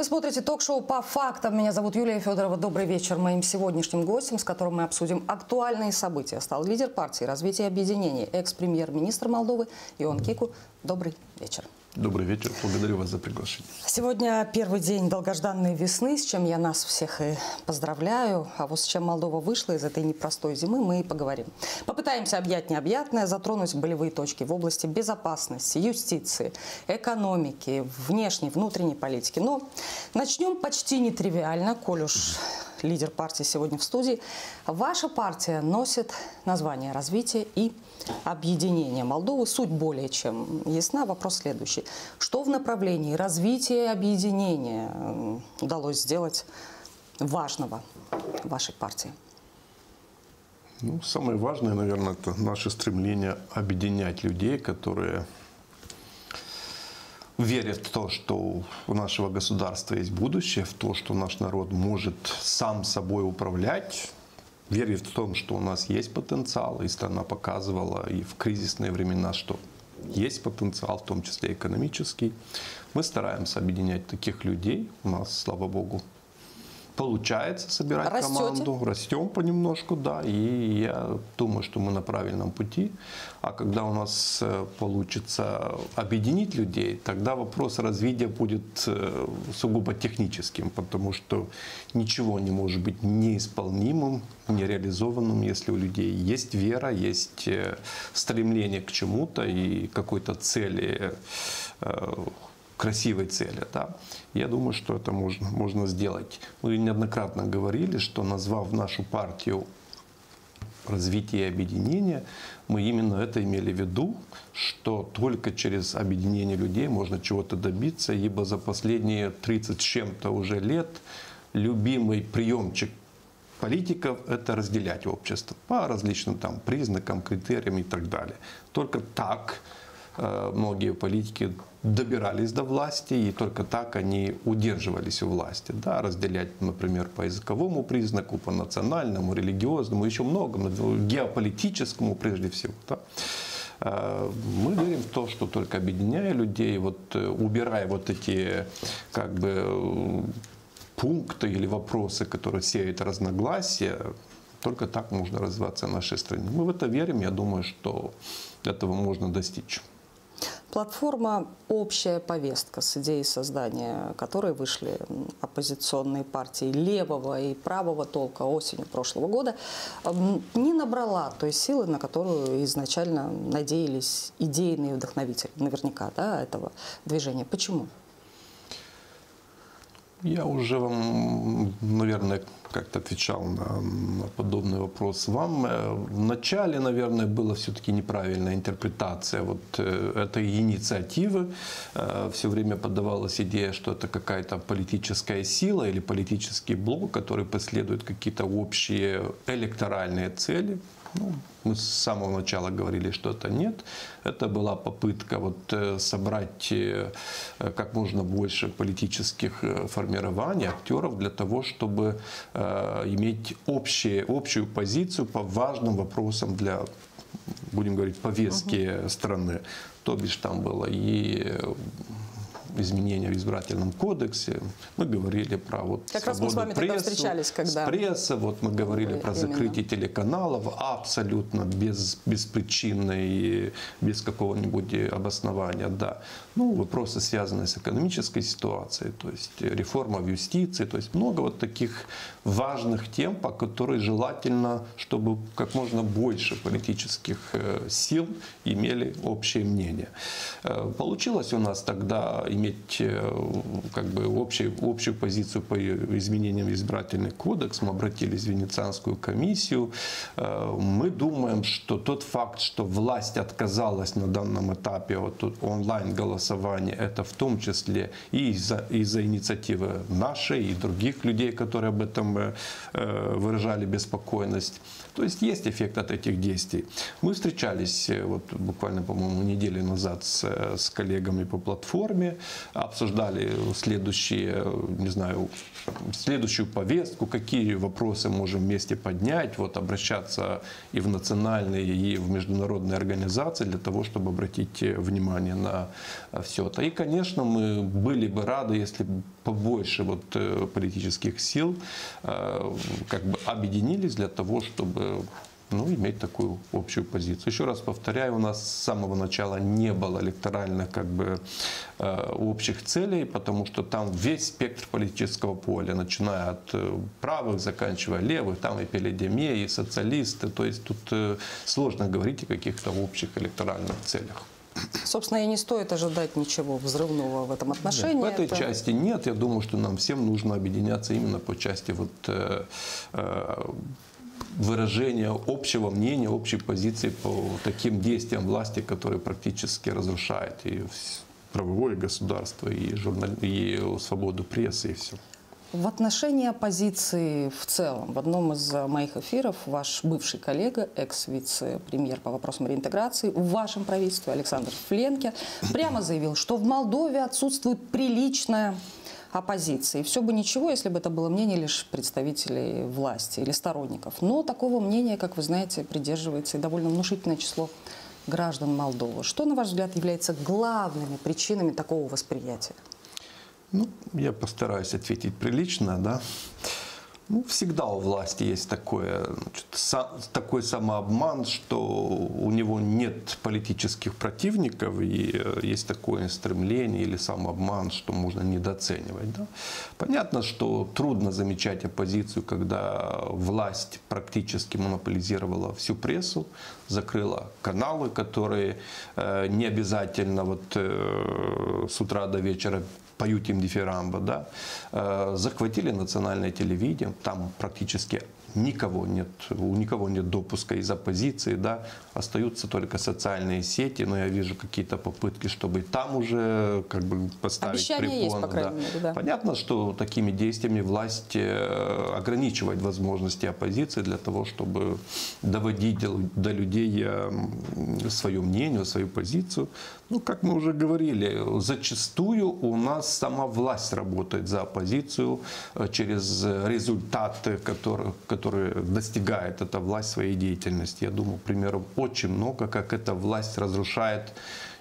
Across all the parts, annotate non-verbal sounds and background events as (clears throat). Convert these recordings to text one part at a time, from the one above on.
Вы смотрите ток-шоу «По фактам». Меня зовут Юлия Федорова. Добрый вечер. Моим сегодняшним гостем, с которым мы обсудим актуальные события, стал лидер партии развития объединений, экс-премьер-министр Молдовы Ион Кику. Добрый вечер. Добрый вечер. Благодарю вас за приглашение. Сегодня первый день долгожданной весны, с чем я нас всех и поздравляю. А вот с чем Молдова вышла из этой непростой зимы, мы и поговорим. Попытаемся объять необъятное, затронуть болевые точки в области безопасности, юстиции, экономики, внешней, внутренней политики. Но начнем почти нетривиально, коль уж лидер партии сегодня в студии. Ваша партия носит название «Развитие и объединение Молдовы». Суть более чем ясна. Вопрос следующий. Что в направлении развития и объединения удалось сделать важного вашей партии? Ну, самое важное, наверное, это наше стремление объединять людей, которые верят в то, что у нашего государства есть будущее, в то, что наш народ может сам собой управлять, верит в том, что у нас есть потенциал, и страна показывала и в кризисные времена, что есть потенциал, в том числе экономический. Мы стараемся объединять таких людей. У нас, слава богу, получается собирать Растете? команду. Растем понемножку, да. И я думаю, что мы на правильном пути. А когда у нас э, получится объединить людей, тогда вопрос развития будет э, сугубо техническим, потому что ничего не может быть неисполнимым, нереализованным, если у людей есть вера, есть э, стремление к чему-то и какой-то цели красивой цели. Да? Я думаю, что это можно, можно сделать. Мы неоднократно говорили, что назвав нашу партию развитие и объединение, мы именно это имели в виду, что только через объединение людей можно чего-то добиться, ибо за последние 30 с чем-то уже лет любимый приемчик политиков – это разделять общество по различным там признакам, критериям и так далее. Только так Э, многие политики добирались до власти, и только так они удерживались у власти. Да, разделять, например, по языковому признаку, по национальному, религиозному, еще много, геополитическому прежде всего. Да. Э, мы верим в то, что только объединяя людей, вот, э, убирая вот эти как бы, пункты или вопросы, которые сеют разногласия, только так можно развиваться в нашей стране. Мы в это верим, я думаю, что этого можно достичь. Платформа «Общая повестка» с идеей создания которой вышли оппозиционные партии левого и правого толка осенью прошлого года, не набрала той силы, на которую изначально надеялись идейные вдохновители, наверняка, да, этого движения. Почему? Я уже вам, наверное, как-то отвечал на, на подобный вопрос вам. Э, в начале, наверное, была все-таки неправильная интерпретация вот э, этой инициативы. Э, Все время подавалась идея, что это какая-то политическая сила или политический блок, который преследует какие-то общие электоральные цели. Ну, мы с самого начала говорили, что это нет. Это была попытка вот э, собрать э, как можно больше политических э, формирований, актеров для того, чтобы иметь общие, общую позицию по важным вопросам для будем говорить, повестки угу. страны. То бишь там было и изменения в избирательном кодексе. Мы говорили про вот как раз мы с вами прессу, встречались, когда... пресса, вот мы говорили про Именно. закрытие телеканалов абсолютно без, беспричинно и без какого-нибудь обоснования, да. Ну, вопросы, связанные с экономической ситуацией, то есть реформа в юстиции, то есть много вот таких важных тем, по которым желательно, чтобы как можно больше политических э, сил имели общее мнение. Э, получилось у нас тогда иметь э, как бы общую, общую позицию по изменениям в избирательный кодекс. Мы обратились в Венецианскую комиссию. Э, мы думаем, что тот факт, что власть отказалась на данном этапе от онлайн-голосования, это в том числе и из-за из инициативы нашей и других людей, которые об этом э, выражали беспокойность. То есть есть эффект от этих действий. Мы встречались вот буквально, по-моему, недели назад с, с коллегами по платформе. Обсуждали следующие, не знаю, следующую повестку, какие вопросы можем вместе поднять, вот обращаться и в национальные, и в международные организации для того, чтобы обратить внимание на все это. И, конечно, мы были бы рады, если бы побольше вот э, политических сил э, как бы объединились для того, чтобы ну, иметь такую общую позицию. Еще раз повторяю, у нас с самого начала не было электоральных как бы, э, общих целей, потому что там весь спектр политического поля, начиная от э, правых, заканчивая левых, там и пеледемия, и социалисты. То есть тут э, сложно говорить о каких-то общих электоральных целях. Собственно, и не стоит ожидать ничего взрывного в этом отношении. Нет, в этой Это... части нет. Я думаю, что нам всем нужно объединяться именно по части вот, э, э, выражения общего мнения, общей позиции по таким действиям власти, которые практически разрушают и правовое государство, и, журнал... и свободу прессы, и все. В отношении оппозиции в целом, в одном из моих эфиров ваш бывший коллега, экс-вице-премьер по вопросам реинтеграции в вашем правительстве Александр Фленке прямо заявил, что в Молдове отсутствует приличная оппозиции. Все бы ничего, если бы это было мнение лишь представителей власти или сторонников. Но такого мнения, как вы знаете, придерживается и довольно внушительное число граждан Молдовы. Что, на ваш взгляд, является главными причинами такого восприятия? Ну, я постараюсь ответить прилично, да. Ну, всегда у власти есть такое, значит, са, такой самообман, что у него нет политических противников, и э, есть такое стремление или самообман, что можно недооценивать. Да? Понятно, что трудно замечать оппозицию, когда власть практически монополизировала всю прессу, закрыла каналы, которые э, не обязательно вот, э, с утра до вечера поют им дифирамбы, да, э, захватили национальное телевидение, там практически никого нет, у никого нет допуска из оппозиции, да, остаются только социальные сети, но я вижу какие-то попытки, чтобы там уже как бы поставить Обещания препон. есть, по крайней да. мере, да. Понятно, что такими действиями власть э, ограничивает возможности оппозиции для того, чтобы доводить до людей свое мнение, свою позицию. Ну, как мы уже говорили, зачастую у нас сама власть работает за оппозицию э, через результаты, которые, которые достигает эта власть своей деятельности. Я думаю, примеров очень много, как эта власть разрушает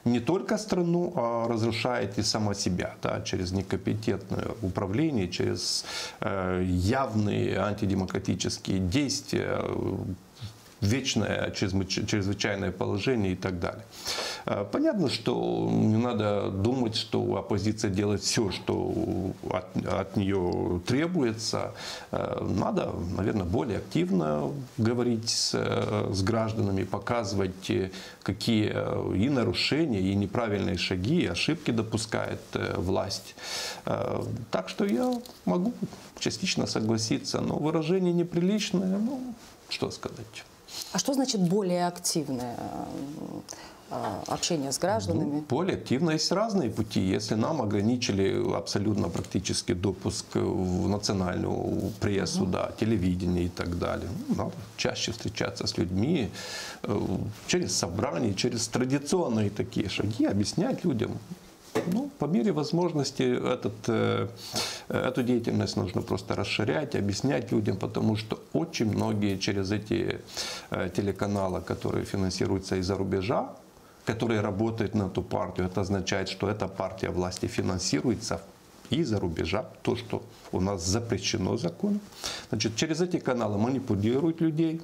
не только страну, а разрушает и сама себя да, через некомпетентное управление, через э, явные антидемократические действия, вечное чрезвычайное положение и так далее. Э, понятно, что не надо думать, что оппозиция делает все, что от, от нее требуется. Э, надо, наверное, более активно говорить с, э, с гражданами, показывать, какие и нарушения, и неправильные шаги, и ошибки допускает власть. Так что я могу частично согласиться, но выражение неприличное, ну, что сказать. А что значит более активное? Э, общение с гражданами? Ну, более активно есть разные пути. Если нам ограничили абсолютно практически допуск в национальную прессу, угу. да, телевидение и так далее, ну, надо чаще встречаться с людьми э, через собрания, через традиционные такие шаги, объяснять людям, ну, по мере возможности этот, э, эту деятельность нужно просто расширять, объяснять людям, потому что очень многие через эти э, телеканалы, которые финансируются из-за рубежа, которые работают на эту партию, это означает, что эта партия власти финансируется из-за рубежа, то, что у нас запрещено законом. Значит, через эти каналы манипулируют людей,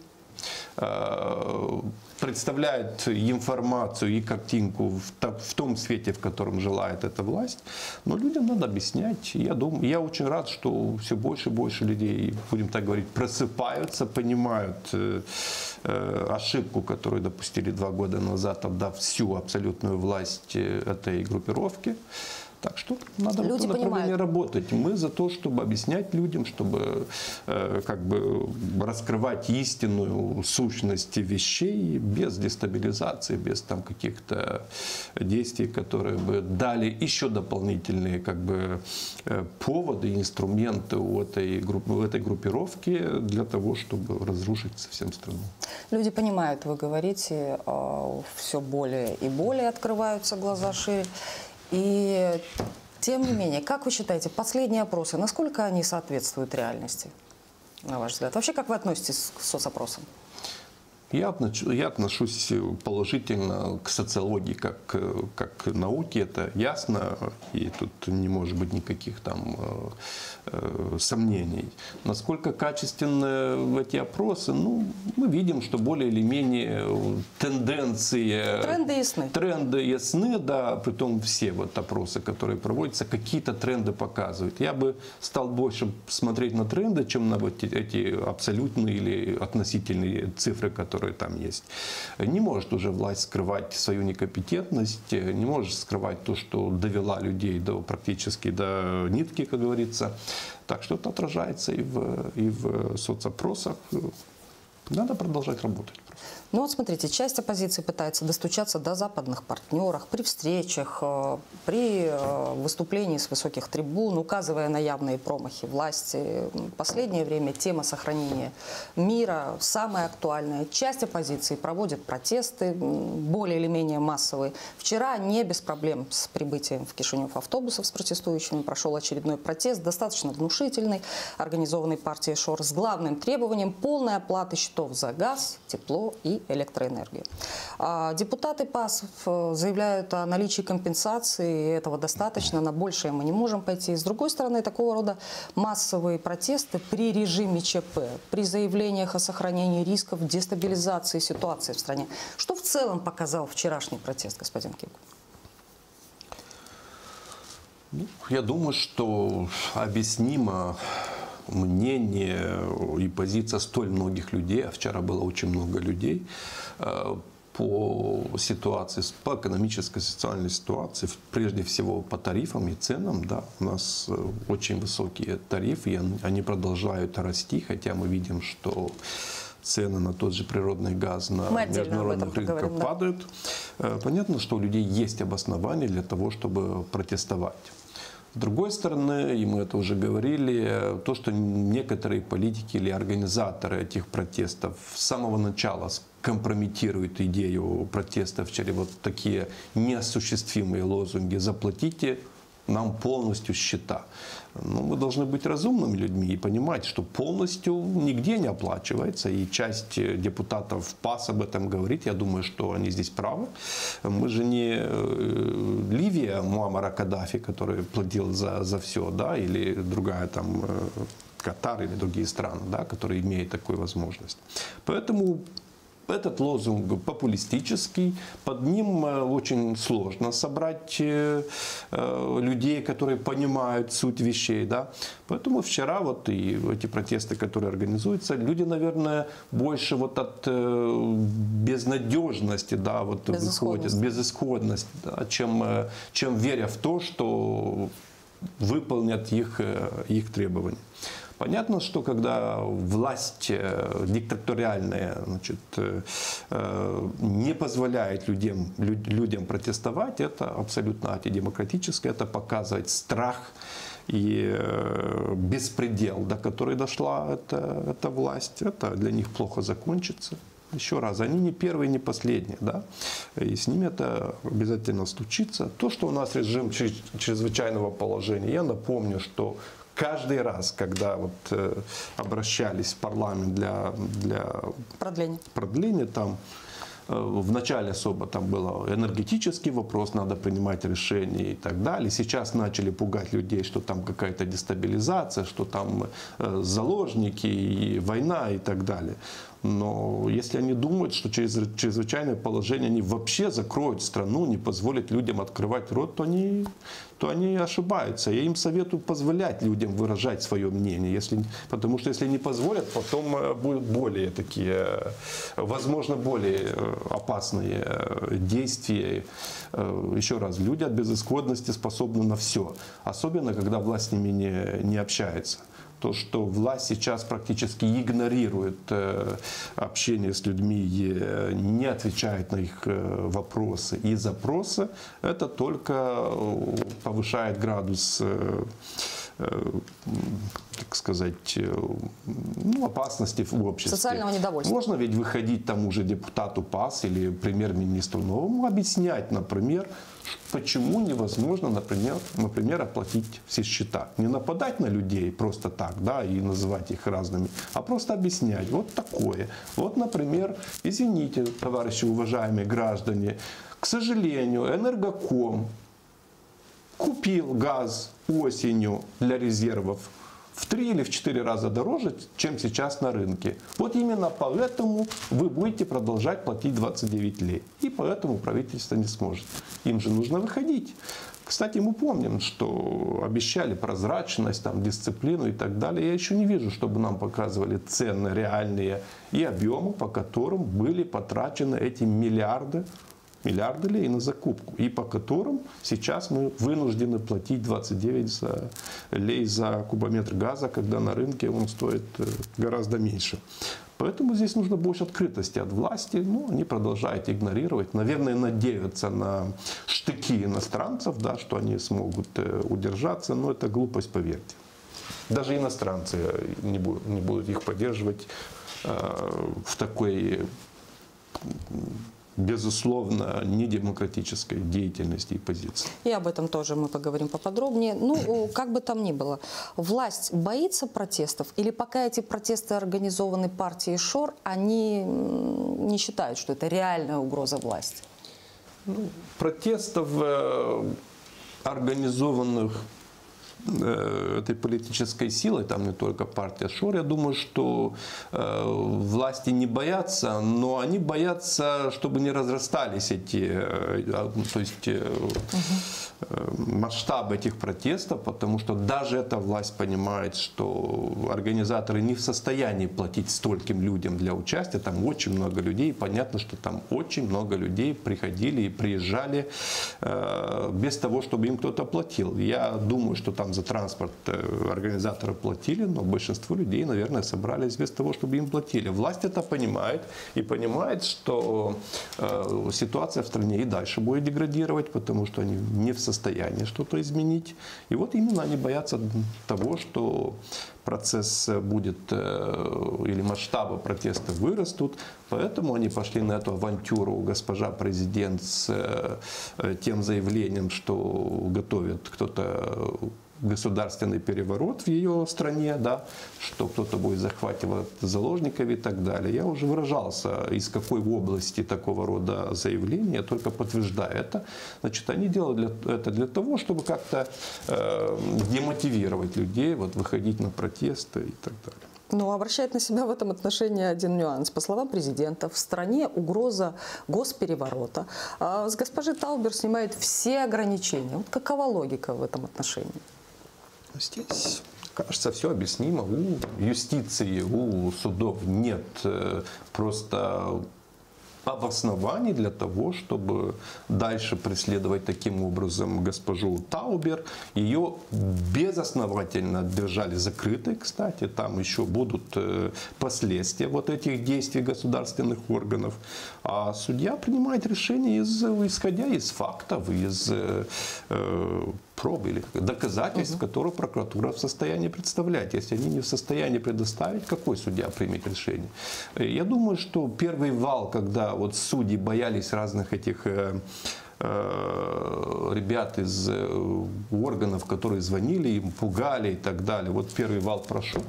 Э, представляет информацию и картинку в, том свете, в котором желает эта власть. Но людям надо объяснять. Я, думаю, я очень рад, что все больше и больше людей, будем так говорить, просыпаются, понимают э, э, ошибку, которую допустили два года назад, отдав всю абсолютную власть этой группировке. Так что надо Люди в этом направлении понимают. работать. Мы за то, чтобы объяснять людям, чтобы э, как бы раскрывать истинную сущность вещей без дестабилизации, без там каких-то действий, которые бы дали еще дополнительные как бы э, поводы, инструменты у этой, группы, у этой группировки для того, чтобы разрушить совсем страну. Люди понимают, вы говорите, э, все более и более открываются глаза шире. И тем не менее, как вы считаете, последние опросы, насколько они соответствуют реальности, на ваш взгляд? Вообще, как вы относитесь к соцопросам? Я, я отношусь положительно к социологии как, как к науке, это ясно, и тут не может быть никаких там э, э, сомнений. Насколько качественны эти опросы, ну, мы видим, что более или менее тенденции... Тренды ясны. Тренды ясны, да, при том все вот опросы, которые проводятся, какие-то тренды показывают. Я бы стал больше смотреть на тренды, чем на вот эти абсолютные или относительные цифры, которые которые там есть. Не может уже власть скрывать свою некомпетентность, не может скрывать то, что довела людей до, практически до нитки, как говорится. Так что это отражается и в, и в соцопросах. Надо продолжать работать. Ну вот смотрите, часть оппозиции пытается достучаться до западных партнеров при встречах, э, при э, выступлении с высоких трибун, указывая на явные промахи власти. Последнее время тема сохранения мира самая актуальная. Часть оппозиции проводит протесты, более или менее массовые. Вчера не без проблем с прибытием в Кишинев автобусов с протестующими прошел очередной протест, достаточно внушительный, организованный партией ШОР с главным требованием полной оплаты счетов за газ, тепло и электроэнергию. А депутаты ПАС э, заявляют о наличии компенсации, и этого достаточно, на большее мы не можем пойти. С другой стороны, такого рода массовые протесты при режиме ЧП, при заявлениях о сохранении рисков дестабилизации ситуации в стране. Что в целом показал вчерашний протест, господин Кик? Ну, я думаю, что объяснимо мнение и позиция столь многих людей, а вчера было очень много людей, э, по ситуации, по экономической, социальной ситуации, прежде всего по тарифам и ценам, да, у нас э, очень высокие тарифы, и они продолжают расти, хотя мы видим, что цены на тот же природный газ на международных рынках падают. Да? Э, понятно, что у людей есть обоснования для того, чтобы протестовать. С другой стороны, и мы это уже говорили, то, что некоторые политики или организаторы этих протестов с самого начала компрометируют идею протестов через вот такие неосуществимые лозунги «заплатите нам полностью счета. Ну, мы должны быть разумными людьми и понимать, что полностью нигде не оплачивается. И часть депутатов ПАС об этом говорит. Я думаю, что они здесь правы. Мы же не э, Ливия Муаммара Каддафи, который платил за, за все, да, или другая там э, Катар или другие страны, да, которые имеют такую возможность. Поэтому этот лозунг популистический, под ним э, очень сложно собрать э, э, людей, которые понимают суть вещей. Да? Поэтому вчера вот и эти протесты, которые организуются, люди, наверное, больше вот от безнадежности да, вот выходят, безысходности, да, чем, чем веря в то, что выполнят их, их требования. Понятно, что когда власть э, диктаториальная значит, э, э, не позволяет людям, людям протестовать, это абсолютно антидемократическое, это показывает страх и беспредел, до которой дошла эта, эта власть. Это для них плохо закончится. Еще раз, они не первые, не последние, да, и с ними это обязательно случится. То, что у нас режим чрезвычайного положения, я напомню, что каждый раз, когда вот, э, обращались в парламент для, для продления. продления, там э, в начале особо там был энергетический вопрос, надо принимать решения и так далее. Сейчас начали пугать людей, что там какая-то дестабилизация, что там э, заложники и война и так далее. Но если они думают, что через чрезвычайное положение они вообще закроют страну, не позволят людям открывать рот, то они, то они ошибаются. Я им советую позволять людям выражать свое мнение. Если, потому что если не позволят, потом э, будут более такие, э, возможно, более э, опасные действия. Еще раз, люди от безысходности способны на все. Особенно, когда власть с ними не, не общается. То, что власть сейчас практически игнорирует э, общение с людьми, э, не отвечает на их э, вопросы и запросы, это только повышает градус так сказать, ну, опасности в обществе. Социального недовольства. Можно ведь выходить тому же депутату ПАС или премьер-министру новому, объяснять, например, почему невозможно, например, например, оплатить все счета. Не нападать на людей просто так, да, и называть их разными, а просто объяснять, вот такое. Вот, например, извините, товарищи уважаемые граждане, к сожалению, энергоком купил газ осенью для резервов в три или в четыре раза дороже, чем сейчас на рынке. Вот именно поэтому вы будете продолжать платить 29 лей. И поэтому правительство не сможет. Им же нужно выходить. Кстати, мы помним, что обещали прозрачность, там, дисциплину и так далее. Я еще не вижу, чтобы нам показывали цены реальные и объемы, по которым были потрачены эти миллиарды миллиарды лей на закупку, и по которым сейчас мы вынуждены платить 29 за, лей за кубометр газа, когда на рынке он стоит э, гораздо меньше. Поэтому здесь нужно больше открытости от власти. Ну, они продолжают игнорировать. Наверное, надеются на штыки иностранцев, да, что они смогут э, удержаться. Но это глупость, поверьте. Даже иностранцы не будут, не будут их поддерживать э, в такой безусловно, недемократической деятельности и позиции. И об этом тоже мы поговорим поподробнее. Ну, как бы там ни было, власть боится протестов или пока эти протесты организованы партией ШОР, они не считают, что это реальная угроза власти? Ну, протестов, э, организованных этой политической силой, там не только партия Шор, я думаю, что э, власти не боятся, но они боятся, чтобы не разрастались эти, э, а, то есть масштаб этих протестов, потому что даже эта власть понимает, что организаторы не в состоянии платить стольким людям для участия, там очень много людей, понятно, что там очень много людей приходили и приезжали без того, чтобы им кто-то платил. Я думаю, что там за транспорт э, организаторы платили, но большинство людей, наверное, собрались без того, чтобы им платили. Власть это понимает и понимает, что э, ситуация в стране и дальше будет деградировать, потому что они не в состоянии что-то изменить. И вот именно они боятся того, что процесс будет э, или масштабы протеста вырастут, поэтому они пошли на эту авантюру госпожа президент с тем заявлением, что готовит кто-то государственный переворот в ее стране, да, что кто-то будет захватывать заложников и так далее. Я уже выражался, из какой области такого рода заявления, только подтверждаю это. Значит, они делают для, это для того, чтобы как-то э, демотивировать людей, вот, выходить на протесты и так далее. Но обращает на себя в этом отношении один нюанс. По словам президента, в стране угроза госпереворота. А с госпожи Таубер снимает все ограничения. Вот какова логика в этом отношении? Здесь, кажется, все объяснимо. У юстиции, у судов нет э, просто обоснований для того, чтобы дальше преследовать таким образом госпожу Таубер. Ее безосновательно держали закрытой, кстати. Там еще будут э, последствия вот этих действий государственных органов. А судья принимает решение, из, исходя из фактов, из э, проб или доказательств, угу. которые прокуратура в состоянии представлять. Если они не в состоянии предоставить, какой судья примет решение? Я думаю, что первый вал, когда вот судьи боялись разных этих э, э, ребят из э, органов, которые звонили им, пугали и так далее. Вот первый вал прошел.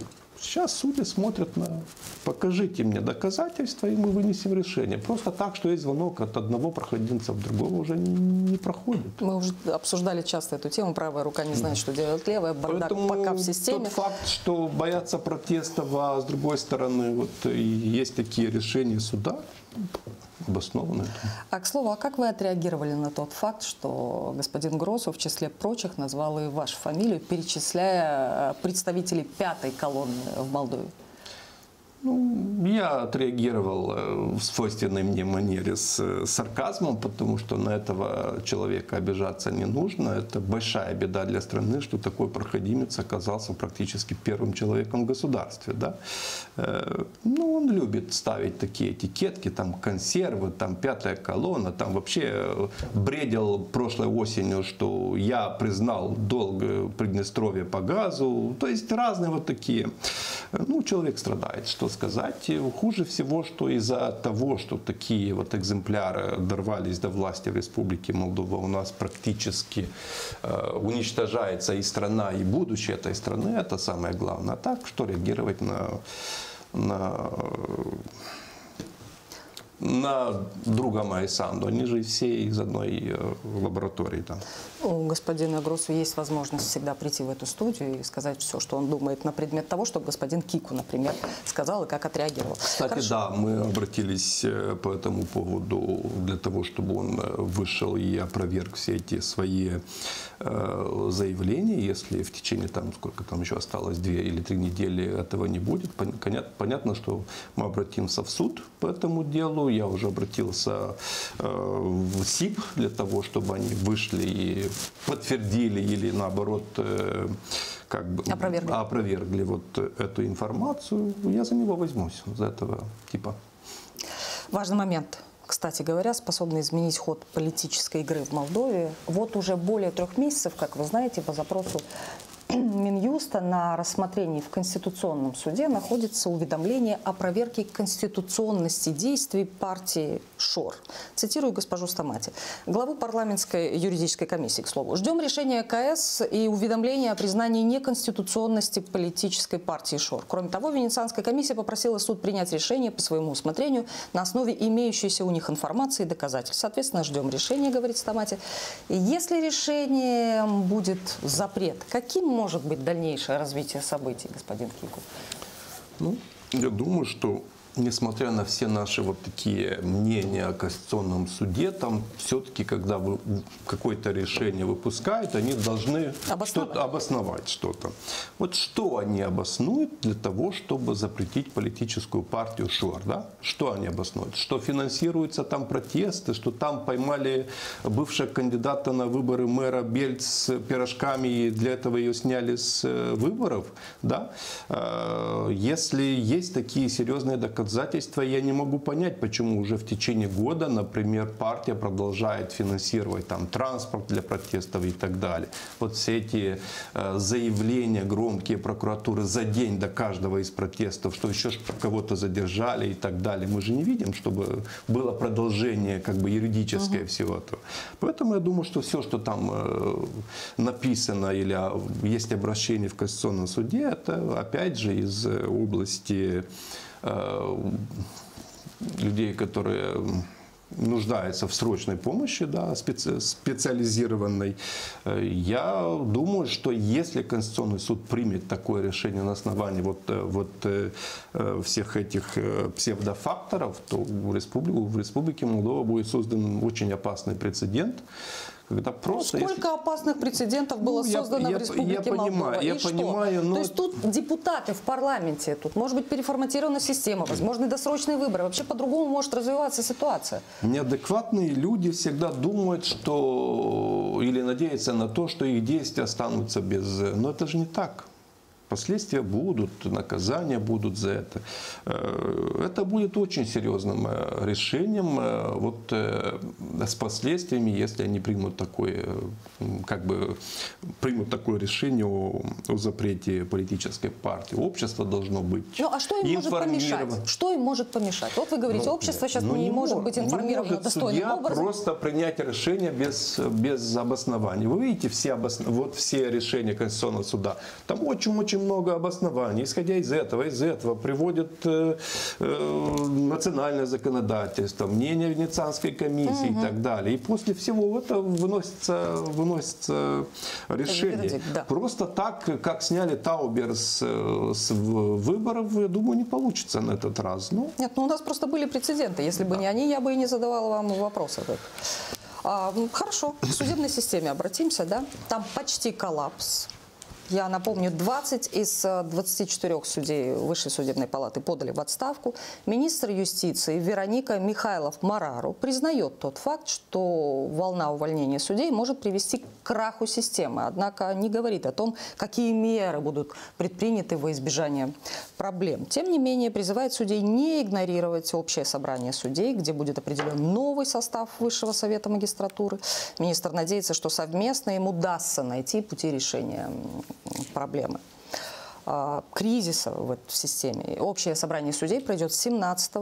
Сейчас судьи смотрят на покажите мне доказательства, и мы вынесем решение. Просто так, что есть звонок от одного проходимца в другого уже не проходит. Мы уже обсуждали часто эту тему. Правая рука не знает, что делать левая. Бардак Поэтому пока в системе. Тот факт, что боятся протестов, а с другой стороны вот есть такие решения суда, обоснованно. А к слову, а как вы отреагировали на тот факт, что господин Гросов в числе прочих назвал и вашу фамилию, перечисляя э, представителей пятой колонны в Молдове? Ну, я отреагировал э, в свойственной мне манере с э, сарказмом, потому что на этого человека обижаться не нужно. Это большая беда для страны, что такой проходимец оказался практически первым человеком в государстве. Да? Э, ну, он любит ставить такие этикетки, там консервы, там пятая колонна, там вообще бредил прошлой осенью, что я признал долг Приднестровья по газу. То есть разные вот такие. Ну, человек страдает, что сказать. Хуже всего, что из-за того, что такие вот экземпляры дорвались до власти в Республике Молдова, у нас практически э, уничтожается и страна, и будущее этой страны, это самое главное. А так, что реагировать на, на на друга Майсанду. Они же все из одной э, лаборатории там. У господина Гросу есть возможность всегда прийти в эту студию и сказать все, что он думает на предмет того, что господин Кику, например, сказал и как отреагировал. Кстати, Хорошо. да, мы обратились э, по этому поводу для того, чтобы он э, вышел и опроверг все эти свои э, заявления. Если в течение, там, сколько там еще осталось, две или три недели этого не будет, понятно, что мы обратимся в суд по этому делу. Я уже обратился в СИП для того, чтобы они вышли и подтвердили или наоборот э, как бы опровергли. опровергли вот эту информацию, я за него возьмусь, за этого типа. Важный момент. Кстати говоря, способный изменить ход политической игры в Молдове. Вот уже более трех месяцев, как вы знаете, по запросу (clears throat) Минюста на рассмотрении в Конституционном суде находится уведомление о проверке конституционности действий партии ШОР. Цитирую госпожу Стамати. Главу парламентской юридической комиссии, к слову. Ждем решения КС и уведомления о признании неконституционности политической партии ШОР. Кроме того, Венецианская комиссия попросила суд принять решение по своему усмотрению на основе имеющейся у них информации и доказательств. Соответственно, ждем решения, говорит Стамати. Если решение будет запрет, каким может быть дальнейшее развитие событий, господин Кику? Ну, я думаю, что несмотря на все наши вот такие мнения о Конституционном суде, там все-таки, когда вы какое-то решение выпускают, они должны обосновать что-то. Обосновать что-то. Вот что они обоснуют для того, чтобы запретить политическую партию ШУР? Да? Что они обоснуют? Что финансируются там протесты, что там поймали бывшего кандидата на выборы мэра Бельц с пирожками и для этого ее сняли с э, выборов? Да? Э, если есть такие серьезные доказательства, доказательства, я не могу понять, почему уже в течение года, например, партия продолжает финансировать там транспорт для протестов и так далее. Вот все эти э, заявления громкие прокуратуры за день до каждого из протестов, что еще кого-то задержали и так далее. Мы же не видим, чтобы было продолжение как бы юридическое угу. всего этого. Поэтому я думаю, что все, что там э, написано или а, есть обращение в Конституционном суде, это опять же из э, области людей, которые нуждаются в срочной помощи, да, специ специализированной. Э, я думаю, что если Конституционный суд примет такое решение на основании вот, э, вот всех этих псевдофакторов, то в, республику, в Республике Молдова будет создан очень опасный прецедент, когда просто, сколько если... опасных прецедентов было ну, создано я, в Республике я, Молдова? Понимаю, и я что? понимаю, но... То есть тут депутаты в парламенте, тут может быть переформатирована система, возможны досрочные выборы. Вообще по-другому может развиваться ситуация. Неадекватные люди всегда думают, что или надеются на то, что их действия останутся без... Но это же не так. Последствия будут, наказания будут за это. Э, это будет очень серьезным э, решением э, вот, с последствиями, если они примут такое, как бы, примут такое решение о, о запрете политической партии. Общество должно быть Ну а что им может помешать? Что им может помешать? Вот вы говорите, ну, общество сейчас ну, не, не может быть информировано может достойным образом. просто принять решение без, без обоснования. Вы видите все, обос... вот все решения Конституционного суда. Там очень-очень очень много обоснований. Исходя из этого, из этого приводят э, э, национальное законодательство, мнение Венецианской комиссии угу. и так далее. И после всего этого выносится, выносится решение. Да. Просто так, как сняли Таубер с, с выборов, я думаю, не получится на этот раз. Ну. Нет, ну у нас просто были прецеденты. Если бы да. не они, я бы и не задавала вам вопросы. А, хорошо, к судебной системе обратимся, да? Там почти коллапс Я напомню, 20 из 24 судей Высшей судебной палаты подали в отставку. Министр юстиции Вероника Михайлов-Марару признает тот факт, что волна увольнения судей может привести к краху системы. Однако не говорит о том, какие меры будут предприняты во избежание проблем. Тем не менее, призывает судей не игнорировать общее собрание судей, где будет определен новый состав Высшего совета магистратуры. Министр надеется, что совместно им удастся найти пути решения проблемы а, кризиса в, системе. Общее собрание судей пройдет 17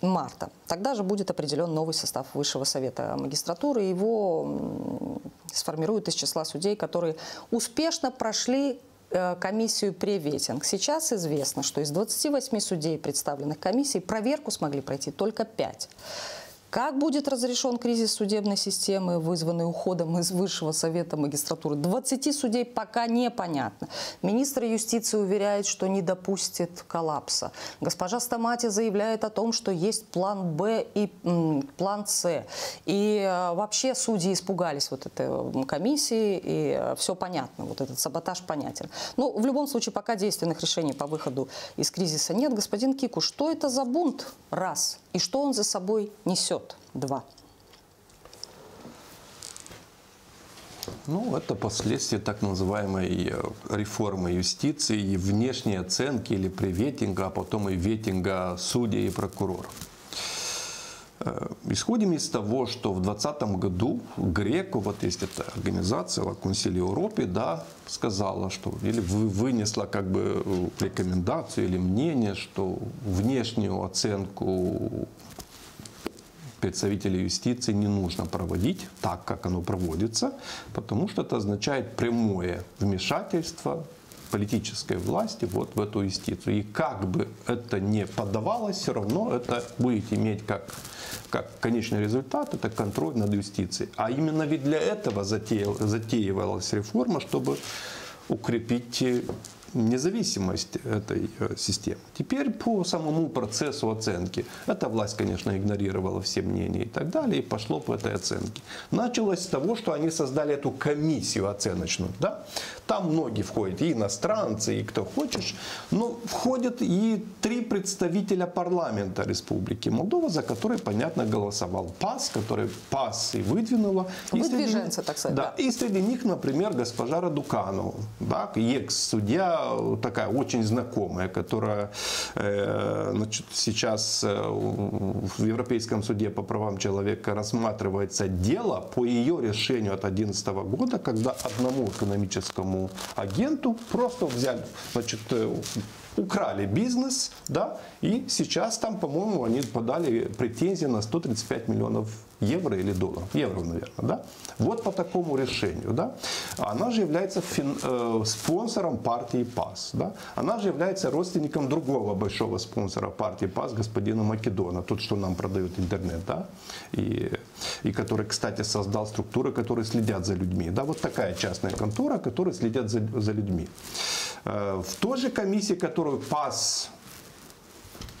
марта. Тогда же будет определен новый состав Высшего совета магистратуры. Его сформируют из числа судей, которые успешно прошли э, комиссию преветинг. Сейчас известно, что из 28 судей, представленных комиссией, проверку смогли пройти только 5. Как будет разрешен кризис судебной системы, вызванный уходом из Высшего совета магистратуры? 20 судей пока непонятно. Министр юстиции уверяет, что не допустит коллапса. Госпожа Стамати заявляет о том, что есть план Б и м, план С. И э, вообще судьи испугались вот этой комиссии, и э, все понятно, вот этот саботаж понятен. Ну, в любом случае, пока действенных решений по выходу из кризиса нет. Господин Кику, что это за бунт? Раз. И что он за собой несет? Два. Ну, это последствия так называемой э, реформы юстиции внешней оценки или приветинга, а потом и ветинга судей и прокуроров. Э, исходим из того, что в 2020 году Греку, вот есть эта организация, La Консилия Европы, да, сказала, что или вынесла как бы э, рекомендацию или мнение, что внешнюю оценку представителей юстиции не нужно проводить так, как оно проводится, потому что это означает прямое вмешательство политической власти вот в эту юстицию. И как бы это не подавалось, все равно это будет иметь как, как конечный результат, это контроль над юстицией. А именно ведь для этого затеивалась реформа, чтобы укрепить независимость этой э, системы. Теперь по самому процессу оценки. Эта власть, конечно, игнорировала все мнения и так далее, и пошло по этой оценке. Началось с того, что они создали эту комиссию оценочную. Да? Там многие входят, и иностранцы, и кто хочешь, но входят и три представителя парламента Республики Молдова, за который, понятно, голосовал ПАС, который ПАС и выдвинула. Выдвиженцы, так сказать. Да, и среди них, например, госпожа Радуканова, да, экс-судья такая очень знакомая, которая э, значит, сейчас э, в Европейском суде по правам человека рассматривается дело по ее решению от 2011 года, когда одному экономическому агенту просто взяли, значит, э, украли бизнес, да, и сейчас там, по-моему, они подали претензии на 135 миллионов евро или долларов, евро, наверное, да. Вот по такому решению, да. Она же является фин, э, спонсором партии ПАС, да. Она же является родственником другого большого спонсора партии ПАС, господина Македона, тот, что нам продает интернет, да, и, и который, кстати, создал структуры, которые следят за людьми, да. Вот такая частная контора, которая следят за, за людьми. Э, в той же комиссии, которую ПАС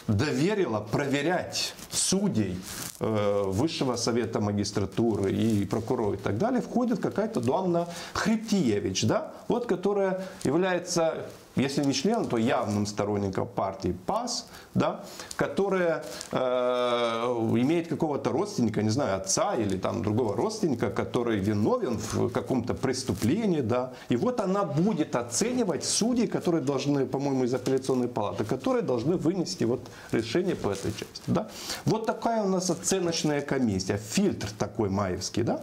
доверила проверять судей э, Высшего совета магистратуры и прокуроров и так далее, входит какая-то Дуамна Хриптиевич, да, вот, которая является если не членом, то явным сторонником партии ПАС, да, которая э, имеет какого-то родственника, не знаю, отца или там другого родственника, который виновен в каком-то преступлении, да, и вот она будет оценивать судей, которые должны, по-моему, из апелляционной палаты, которые должны вынести вот решение по этой части, да. Вот такая у нас оценочная комиссия, фильтр такой маевский, да.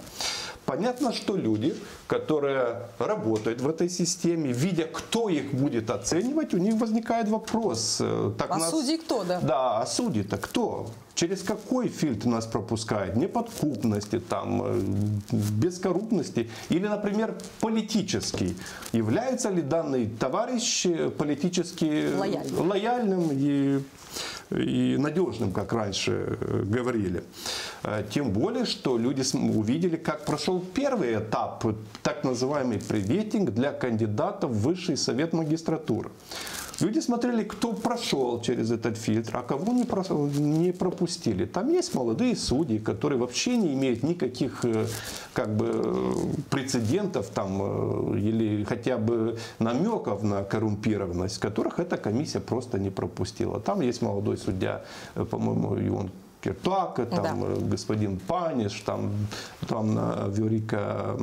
Понятно, что люди, которые работают в этой системе, видя, кто их будет оценивать, у них возникает вопрос. Э, так а нас... судьи кто, да? Да, а судьи-то кто? Через какой фильтр нас пропускает? Неподкупности, там, э, бескоррупности или, например, политический. Является ли данный товарищ политически Лояльным, лояльным и и надежным, как раньше э, говорили. Э, тем более, что люди увидели, как прошел первый этап, так называемый приветинг для кандидатов в Высший совет магистратуры. Люди смотрели, кто прошел через этот фильтр, а кого не, про, не пропустили. Там есть молодые судьи, которые вообще не имеют никаких э, как бы, прецедентов там, э, или хотя бы намеков на коррумпированность, которых эта комиссия просто не пропустила. Там есть молодой судья, э, по-моему, и он Киртака, там Да. э, господин Паниш, там, там Виорика,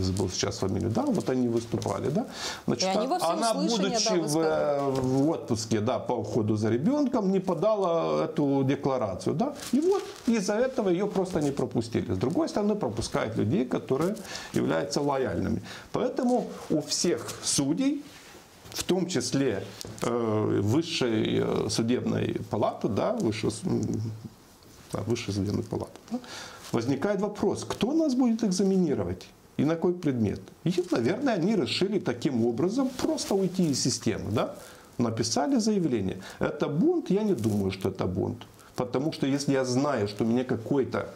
забыл сейчас фамилию, да, вот они выступали, да. Значит, они она, будучи да, в, э, в отпуске, да, по уходу за ребенком, не подала эту декларацию, да, и вот из-за этого ее просто не пропустили. С другой стороны, пропускают людей, которые являются лояльными. Поэтому у всех судей в том числе э, высшей э, судебной палаты, да, м, да, высшей судебной палаты, да, возникает вопрос, кто нас будет экзаменировать и на какой предмет? И, наверное, они решили таким образом просто уйти из системы, да? Написали заявление. Это бунт? Я не думаю, что это бунт. Потому что если я знаю, что меня какой-то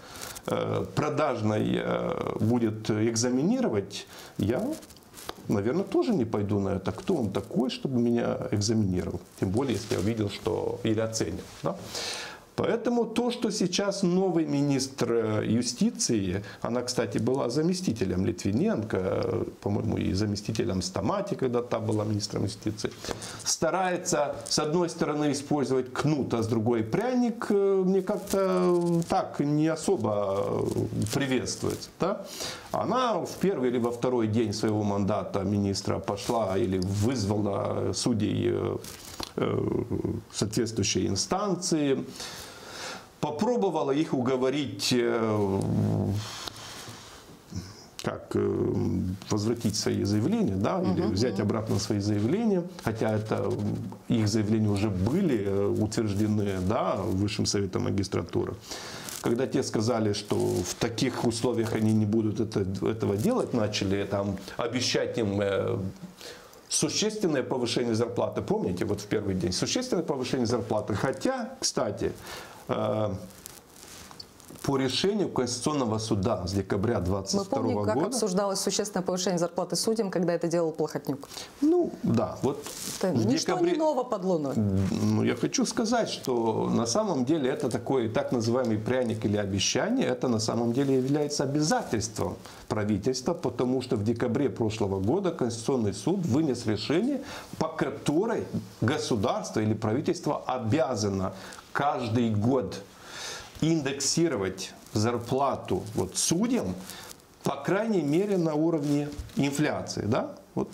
э, продажный э, будет экзаменировать, я наверное, тоже не пойду на это. Кто он такой, чтобы меня экзаменировал? Тем более, если я увидел, что или оценил. Да? Поэтому то, что сейчас новый министр э, юстиции, она, кстати, была заместителем Литвиненко, по-моему, и заместителем Стамати, когда та была министром юстиции, старается, с одной стороны, использовать кнут, а с другой пряник, э, мне как-то так не особо э, приветствуется. Да? Она в первый или во второй день своего мандата министра пошла или вызвала судей э, соответствующей инстанции, попробовала их уговорить э, как э, возвратить свои заявления, да, или взять обратно свои заявления, хотя это их заявления уже были утверждены, да, Высшим советом магистратуры. Когда те сказали, что в таких условиях они не будут это, этого делать, начали там обещать им существенное повышение зарплаты. Помните, вот в первый день существенное повышение зарплаты. Хотя, кстати, э, по решению Конституционного суда с декабря Мы 22 помним, как года, обсуждалось существенное повышение зарплаты судьям, когда это делал Плохотнюк. ну да, вот Это в ничто декабре, не ново под луной. Ну, я хочу сказать, что на самом деле это такой так называемый пряник или обещание, это на самом деле является обязательством правительства, потому что в декабре прошлого года Конституционный суд вынес решение, по которой государство или правительство обязано каждый год индексировать зарплату вот судьям, по крайней мере, на уровне инфляции. Да? Вот.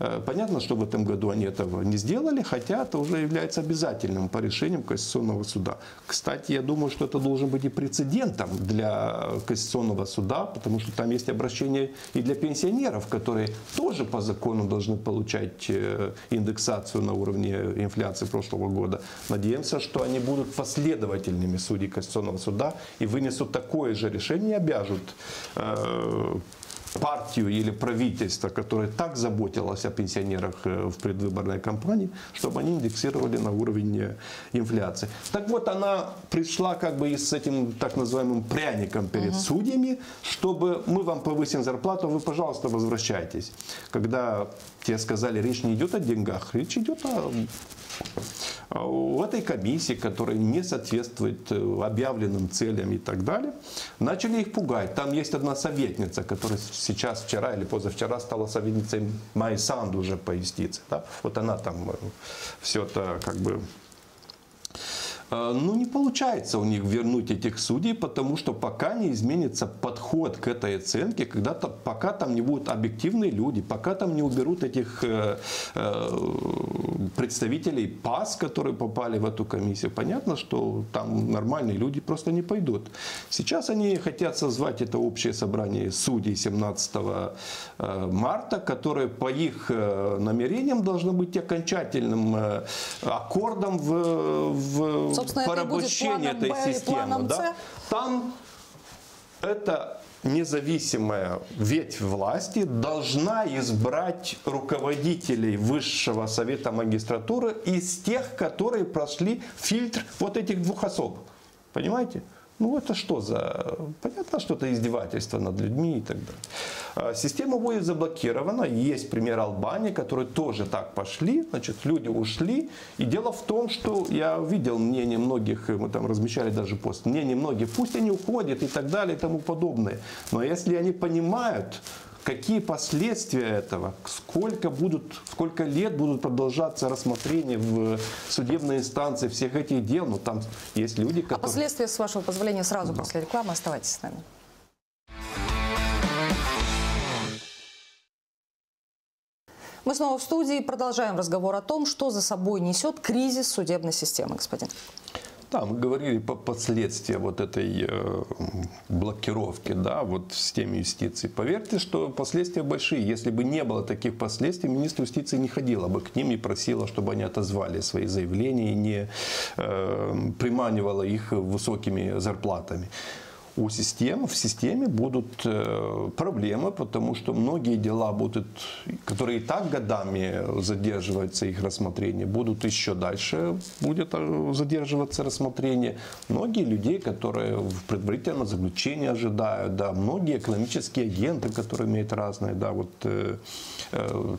Э, Понятно, что в этом году они этого не сделали, хотя это уже является обязательным по решениям Конституционного суда. Кстати, я думаю, что это должен быть и прецедентом для Конституционного суда, потому что там есть обращение и для пенсионеров, которые тоже по закону должны получать э, индексацию на уровне инфляции прошлого года. Надеемся, что они будут последовательными судей Конституционного суда и вынесут такое же решение обяжут э, партию или правительство, которое так заботилось о пенсионерах э, в предвыборной кампании, чтобы они индексировали на уровень э, инфляции. Так вот, она пришла как бы и с этим так называемым пряником перед судьями, чтобы мы вам повысим зарплату, вы, пожалуйста, возвращайтесь. Когда те сказали, речь не идет о деньгах, речь идет о у этой комиссии, которая не соответствует э, объявленным целям и так далее, начали их пугать. Там есть одна советница, которая сейчас, вчера или позавчера стала советницей Майи Санду уже по юстиции. Да? Вот она там все это как бы Э, Ну, не получается у них вернуть этих судей, потому что пока не изменится подход к этой оценке, когда-то, пока там не будут объективные люди, пока там не уберут этих э, э, представителей ПАС, которые попали в эту комиссию, понятно, что там нормальные люди просто не пойдут. Сейчас они хотят созвать это общее собрание судей 17 э, марта, которое по их э, намерениям должно быть окончательным э, аккордом в, в порабощении этой Б системы. да? Там это независимая ветвь власти должна избрать руководителей Высшего Совета Магистратуры из тех, которые прошли фильтр вот этих двух особ. Понимаете? Ну это что за... Понятно, что это издевательство над людьми и так далее. А система будет заблокирована. Есть пример Албании, которые тоже так пошли. Значит, люди ушли. И дело в том, что я видел мнение многих, мы там размещали даже пост, мнение многих, пусть они уходят и так далее и тому подобное. Но если они понимают, какие последствия этого, сколько, будут, сколько лет будут продолжаться рассмотрения в судебной инстанции всех этих дел. Ну, там есть люди, которые... А последствия, с вашего позволения, сразу да. после рекламы. Оставайтесь с нами. Мы снова в студии продолжаем разговор о том, что за собой несет кризис судебной системы, господин. Да, мы говорили по последствиям вот этой э, блокировки, да, вот в системе юстиции. Поверьте, что последствия большие. Если бы не было таких последствий, министр юстиции не ходила бы к ним и просила, чтобы они отозвали свои заявления и не э, приманивала их высокими зарплатами у системы, в системе будут э, проблемы, потому что многие дела будут, которые и так годами задерживаются их рассмотрение, будут еще дальше будет э, задерживаться рассмотрение. Многие людей, которые в предварительном заключении ожидают, да, многие экономические агенты, которые имеют разные, да, вот э,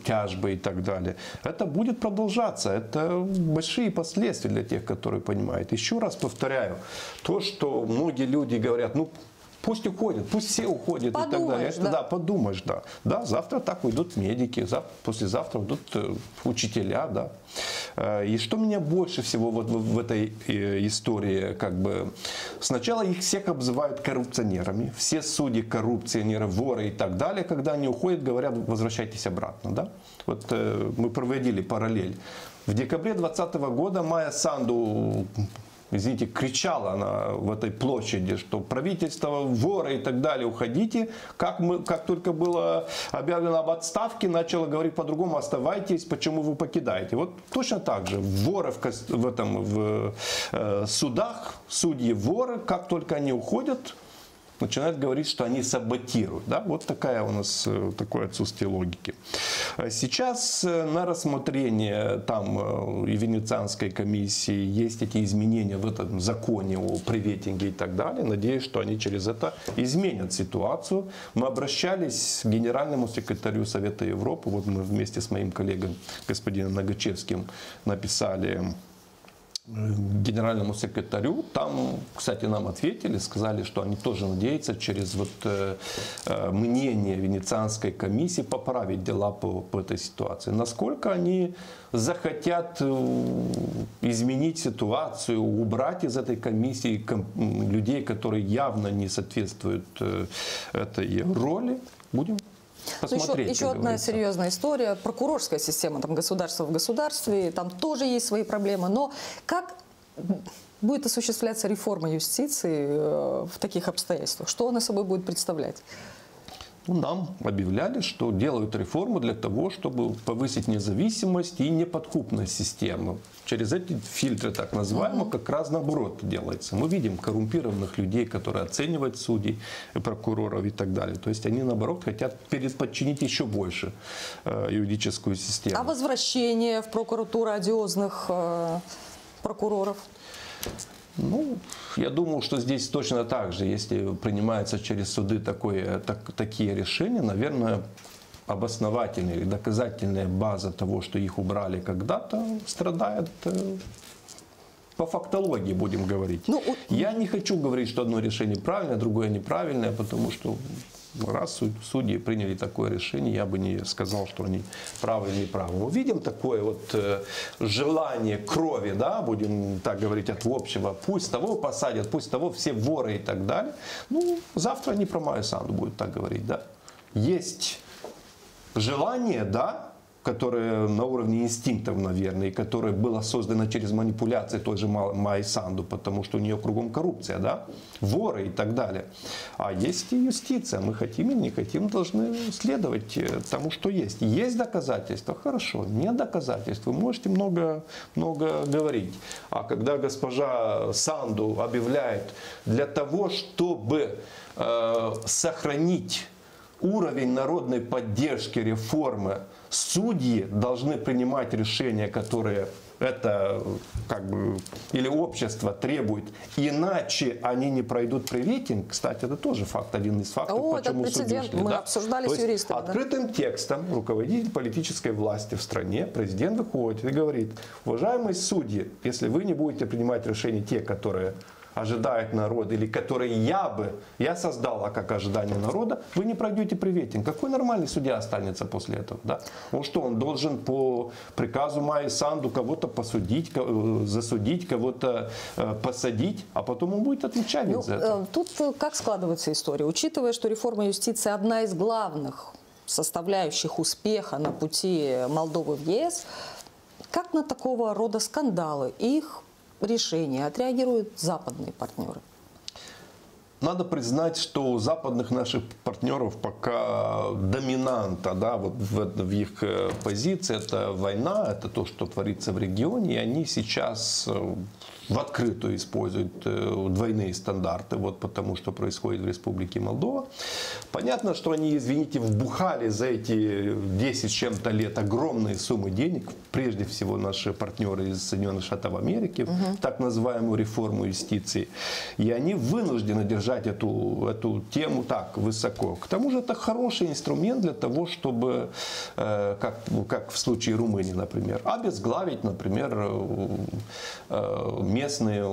тяжбы и так далее. Это будет продолжаться. Это большие последствия для тех, которые понимают. Еще раз повторяю, то, что многие люди говорят, ну Пусть уходят, пусть все уходят подумаешь, и так далее. Это, да. да, подумаешь, да. Да, завтра так уйдут медики, завтра, послезавтра уйдут э, учителя, да. Э, и что меня больше всего вот в, в этой э, истории, как бы, сначала их всех обзывают коррупционерами, все судьи коррупционеры, воры и так далее, когда они уходят, говорят, возвращайтесь обратно, да. Вот мы проводили параллель. В декабре 2020 года Майя Санду извините, кричала на, в этой площади, что правительство, воры и так далее, уходите. Как, мы, как только было объявлено об отставке, начала говорить по-другому, оставайтесь, почему вы покидаете. Вот точно так же, воры в, в, этом, в э, судах, судьи воры, как только они уходят, начинают говорить, что они саботируют. Да? Вот такая у нас э, такое отсутствие логики. А сейчас э, на рассмотрение там э, и Венецианской комиссии есть эти изменения в этом законе о приветинге и так далее. Надеюсь, что они через это изменят ситуацию. Мы обращались к генеральному секретарю Совета Европы. Вот мы вместе с моим коллегой господином Нагачевским написали генеральному секретарю. Там, кстати, нам ответили, сказали, что они тоже надеются через вот, э, э, мнение Венецианской комиссии поправить дела по, по этой ситуации. Насколько они захотят э, изменить ситуацию, убрать из этой комиссии ком, людей, которые явно не соответствуют этой роли, будем посмотреть. Ну, еще, еще одна серьезная история. Прокурорская система, там государство в государстве, там тоже есть свои проблемы. Но как будет осуществляться реформа юстиции э, в таких обстоятельствах? Что она собой будет представлять? Нам объявляли, что делают реформу для того, чтобы повысить независимость и неподкупность системы. Через эти фильтры, так называемые, как раз наоборот делается. Мы видим коррумпированных людей, которые оценивают судей, прокуроров и так далее. То есть они, наоборот, хотят подчинить еще больше э, юридическую систему. А возвращение в прокуратуру одиозных э, прокуроров? Ну, я думаю, что здесь точно так же, если принимаются через суды такое, так, такие решения, наверное, обосновательная или доказательная база того, что их убрали когда-то, страдает э, по фактологии, будем говорить. Ну, я не хочу говорить, что одно решение правильное, другое неправильное, потому что раз судьи приняли такое решение, я бы не сказал, что они правы или неправы. Видим такое вот э, желание крови, да, будем так говорить, от общего. Пусть того посадят, пусть того все воры и так далее. Ну, завтра они про Майю Санду будут так говорить, да. Есть желание, да, которое на уровне инстинктов, наверное, и которое было создано через манипуляции той же Майи Санду, потому что у нее кругом коррупция, да, воры и так далее. А есть и юстиция. Мы хотим или не хотим, должны следовать э, тому, что есть. Есть доказательства? Хорошо. Нет доказательств? Вы можете много, много говорить. А когда госпожа Санду объявляет для того, чтобы э, сохранить уровень народной поддержки реформы, судьи должны принимать решения, которые это как бы, или общество требует, иначе они не пройдут при рейтинг, кстати, это тоже факт, один из фактов, О, почему этот прецедент шли, мы да? обсуждали То с есть юристами, да. Открытым текстом руководитель политической власти в стране, президент выходит и говорит, уважаемые судьи, если вы не будете принимать решения те, которые ожидает народ, или которые я бы, я создала как ожидание народа, вы не пройдете при рейтинг. Какой нормальный судья останется после этого? Да? Он что, он должен по приказу Майи Санду кого-то посудить, ко- засудить, кого-то э, посадить, а потом он будет отвечать Ну, за это. э, тут э, как складывается история? Учитывая, что реформа юстиции одна из главных составляющих успеха на пути Молдовы в ЕС, как на такого рода скандалы их решения отреагируют западные партнеры? Надо признать, что у западных наших партнеров пока доминанта да, вот в, в их э, позиции это война, это то, что творится в регионе, и они сейчас э, в открытую используют э, двойные стандарты, вот потому что происходит в Республике Молдова. Понятно, что они, извините, вбухали за эти 10 с чем-то лет огромные суммы денег, прежде всего наши партнеры из Соединенных Штатов Америки, в так называемую реформу юстиции. И они вынуждены держать эту, эту тему так высоко. К тому же это хороший инструмент для того, чтобы, э, как, как в случае Румынии, например, обезглавить, например, э, э, местную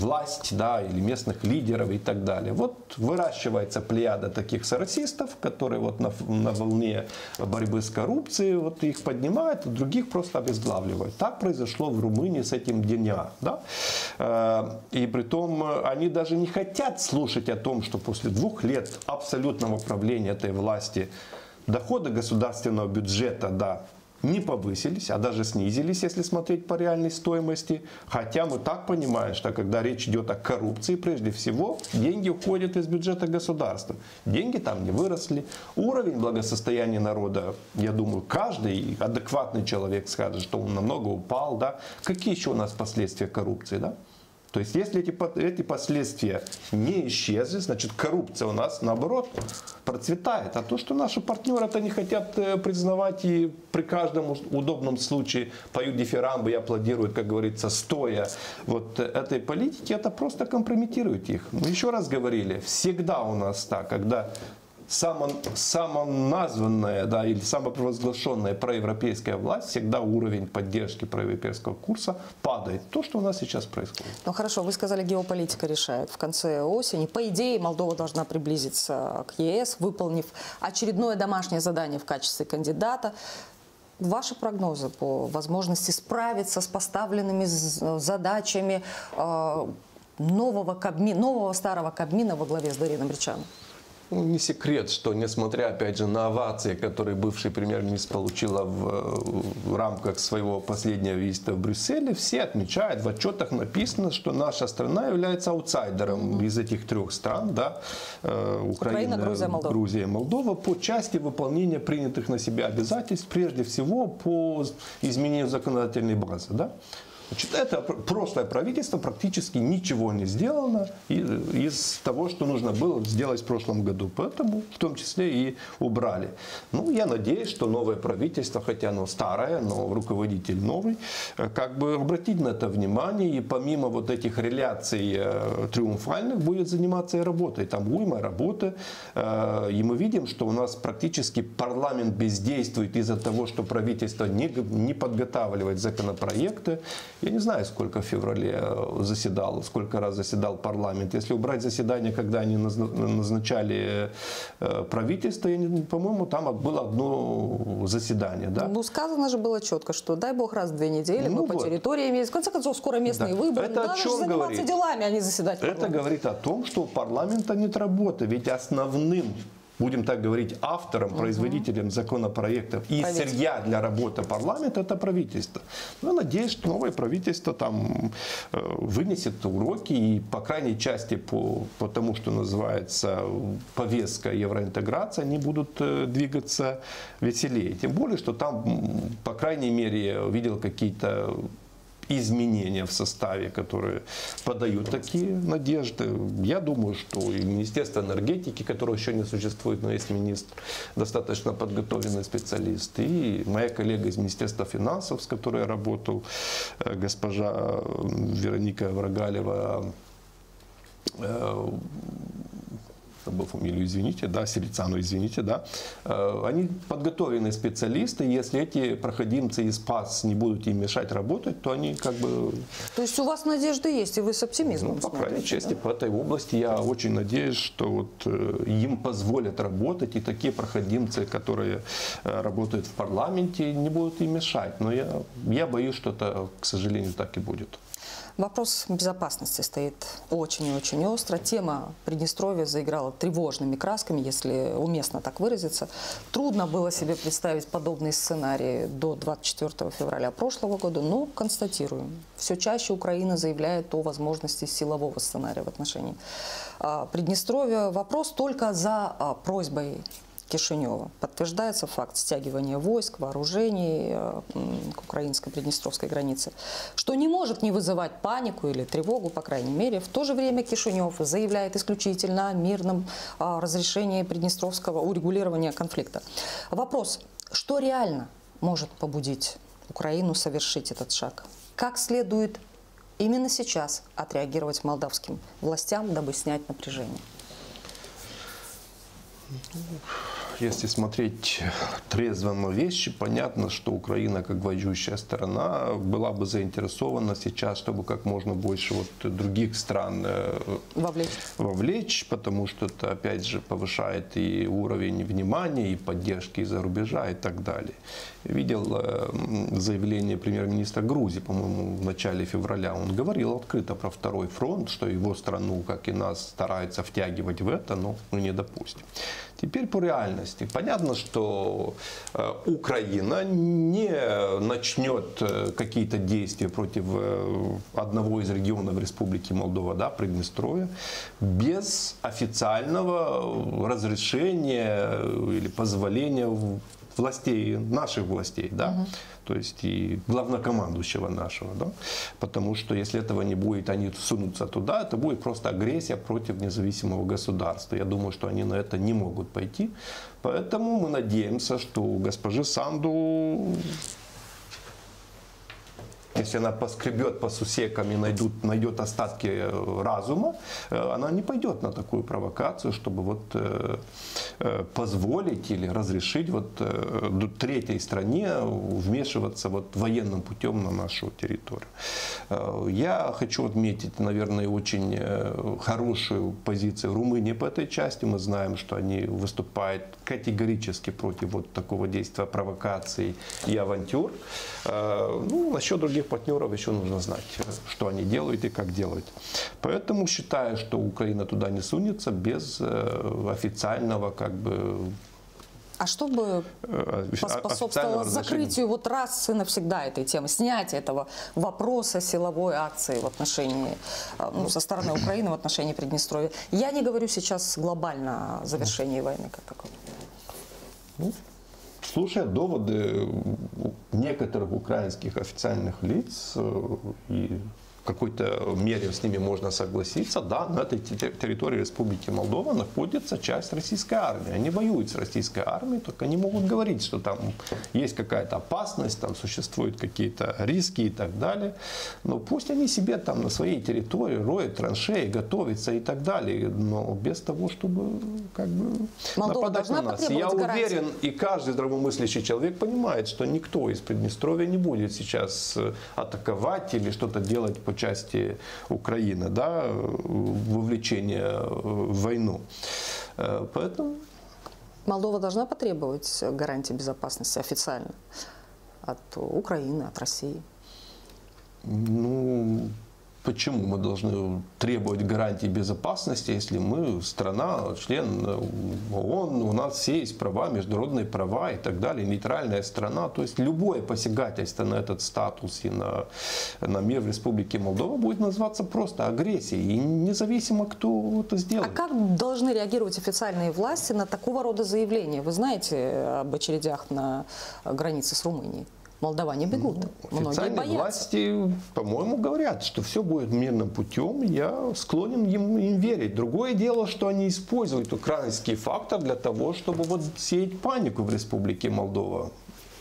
власть да, или местных лидеров и так далее. Вот выращивается плеяда таких сарасистов, которые вот на, на волне борьбы с коррупцией вот их поднимают, а других просто обезглавливают. Так произошло в Румынии с этим Деня. Да? И при том они даже не хотят слушать о том, что после двух лет абсолютного правления этой власти доходы государственного бюджета, да, не повысились, а даже снизились, если смотреть по реальной стоимости. Хотя мы так понимаем, что когда речь идет о коррупции, прежде всего, деньги уходят из бюджета государства. Деньги там не выросли. Уровень благосостояния народа, я думаю, каждый адекватный человек скажет, что он намного упал. Да? Какие еще у нас последствия коррупции? Да? То есть, если эти, эти последствия не исчезли, значит, коррупция у нас, наоборот, процветает. А то, что наши партнеры это не хотят э, признавать и при каждом удобном случае поют дифирамбы и аплодируют, как говорится, стоя вот этой политики, это просто компрометирует их. Мы еще раз говорили, всегда у нас так, когда само, самоназванная да, или самопровозглашенная проевропейская власть, всегда уровень поддержки проевропейского курса падает. То, что у нас сейчас происходит. Ну хорошо, вы сказали, геополитика решает. В конце осени, по идее, Молдова должна приблизиться к ЕС, выполнив очередное домашнее задание в качестве кандидата. Ваши прогнозы по возможности справиться с поставленными задачами э, нового, Кабми- нового старого Кабмина во главе с Дарином Речаном? Ну, не секрет, что несмотря, опять же, на овации, которые бывший премьер-министр получила в, в рамках своего последнего визита в Брюсселе, все отмечают, в отчетах написано, что наша страна является аутсайдером из этих трех стран, да, э, Украина, Украина, Грузия, Молдова. Грузия и Молдова, по части выполнения принятых на себя обязательств, прежде всего по изменению законодательной базы. Да? Значит, это пр- прошлое правительство практически ничего не сделано из того, что нужно было сделать в прошлом году. Поэтому в том числе и убрали. Ну, я надеюсь, что новое правительство, хотя оно старое, но руководитель новый, э, как бы обратить на это внимание и помимо вот этих реляций э, триумфальных будет заниматься и работой. Там уйма работы. Э, И мы видим, что у нас практически парламент бездействует из-за того, что правительство не, не подготавливает законопроекты. Я не знаю, сколько в феврале э, заседал, сколько раз заседал парламент. Если убрать заседание, когда они назна- назначали э, правительство, по-моему, там было одно заседание. Да? Ну, сказано же было четко, что дай бог раз в две недели Ну мы по вот. территории имеем. В конце концов, скоро местные Да. выборы. Это о Надо же чем заниматься говорит? делами, а не заседать Это говорит о том, что у парламента нет работы. Ведь основным будем так говорить, автором, производителем законопроектов и сырья для работы парламента это правительство. Ну, надеюсь, что новое правительство там э, вынесет уроки и по крайней части по, по тому, что называется повестка евроинтеграции, они будут э, двигаться веселее. Тем более, что там, по крайней мере, видел какие-то изменения в составе, которые подают такие надежды. Я думаю, что и Министерство энергетики, которое еще не существует, но есть министр, достаточно подготовленный специалист, и моя коллега из Министерства финансов, с которой я работал, э, госпожа Вероника Врагалева, э, забыл фамилию, извините, да, Сирицану, извините, да, э, они подготовленные специалисты, если эти проходимцы из ПАС не будут им мешать работать, то они как бы... То есть у вас надежды есть, и вы с оптимизмом ну, по крайней части, да? по этой области я очень надеюсь, что вот э, им позволят работать, и такие проходимцы, которые э, работают в парламенте, не будут им мешать. Но я, я боюсь, что это, к сожалению, так и будет. Вопрос безопасности стоит очень и очень остро. Тема Приднестровья заиграла тревожными красками, если уместно так выразиться. Трудно было себе представить подобные сценарии до 24 февраля прошлого года, но констатируем. Все чаще Украина заявляет о возможности силового сценария в отношении а, Приднестровья. Вопрос только за а, просьбой Кишинева. Подтверждается факт стягивания войск, вооружений э, к украинской приднестровской границе, что не может не вызывать панику или тревогу, по крайней мере. В то же время Кишинев заявляет исключительно о мирном а, разрешении приднестровского урегулирования конфликта. Вопрос, что реально может побудить Украину совершить этот шаг? Как следует именно сейчас отреагировать молдавским властям, дабы снять напряжение? Если смотреть трезво на вещи, понятно, что Украина, как воюющая сторона, была бы заинтересована сейчас, чтобы как можно больше вот других стран э, вовлечь. вовлечь, потому что это, опять же, повышает и уровень внимания, и поддержки из-за рубежа и так далее. Видел э, заявление премьер-министра Грузии, по-моему, в начале февраля. Он говорил открыто про второй фронт, что его страну, как и нас, стараются втягивать в это, но мы не допустим. Теперь по реальности. Понятно, что э, Украина не начнет э, какие-то действия против э, одного из регионов Республики Молдова, да, Приднестровья, без официального разрешения или позволения властей, наших властей, да, угу. То есть и главнокомандующего нашего, да, потому что если этого не будет, они сунутся туда, это будет просто агрессия против независимого государства. Я думаю, что они на это не могут пойти, поэтому мы надеемся, что госпожи Санду если она поскребет по сусекам и найдут, найдет остатки э, разума, э, она не пойдет на такую провокацию, чтобы вот э, позволить или разрешить вот третьей стране вмешиваться вот военным путем на нашу территорию. Я хочу отметить, наверное, очень хорошую позицию Румынии по этой части. Мы знаем, что они выступают категорически против вот такого действия провокаций и авантюр. Ну, насчет других партнеров еще нужно знать, что они делают и как делают. Поэтому считаю, что Украина туда не сунется без э, официального как бы а что бы э, поспособствовало закрытию вот раз и навсегда этой темы, снятию этого вопроса силовой акции в отношении, э, ну, со стороны (clears throat) Украины в отношении Приднестровья? Я не говорю сейчас глобально о завершении войны как таковой. Ну, слушая доводы некоторых украинских официальных лиц э, и какой-то мере с ними можно согласиться. Да, на этой территории Республики Молдова находится часть российской армии. Они воюют с российской армией, только они могут говорить, что там есть какая-то опасность, там существуют какие-то риски и так далее. Но пусть они себе там на своей территории роют траншеи, готовятся и так далее, но без того, чтобы как бы Молдова нападать на нас. Я гарантии. уверен, и каждый здравомыслящий человек понимает, что никто из Приднестровья не будет сейчас атаковать или что-то делать по части Украины, да, вовлечения в войну. Э, поэтому... Молдова должна потребовать гарантии безопасности официально от Украины, от России? Ну, Почему мы должны требовать гарантии безопасности, если мы страна, член ООН, у нас все есть права, международные права и так далее, нейтральная страна. То есть любое посягательство на этот статус и на, на мир в Республике Молдова будет называться просто агрессией, и независимо, кто это сделает. А как должны реагировать официальные власти на такого рода заявления? Вы знаете об очередях на границе с Румынией? Молдаване бегут. Многие Ну, Официальные боятся. власти, по-моему, говорят, что все будет мирным путем. Я склонен им, им верить. Другое дело, что они используют украинский фактор для того, чтобы вот сеять панику в Республике Молдова.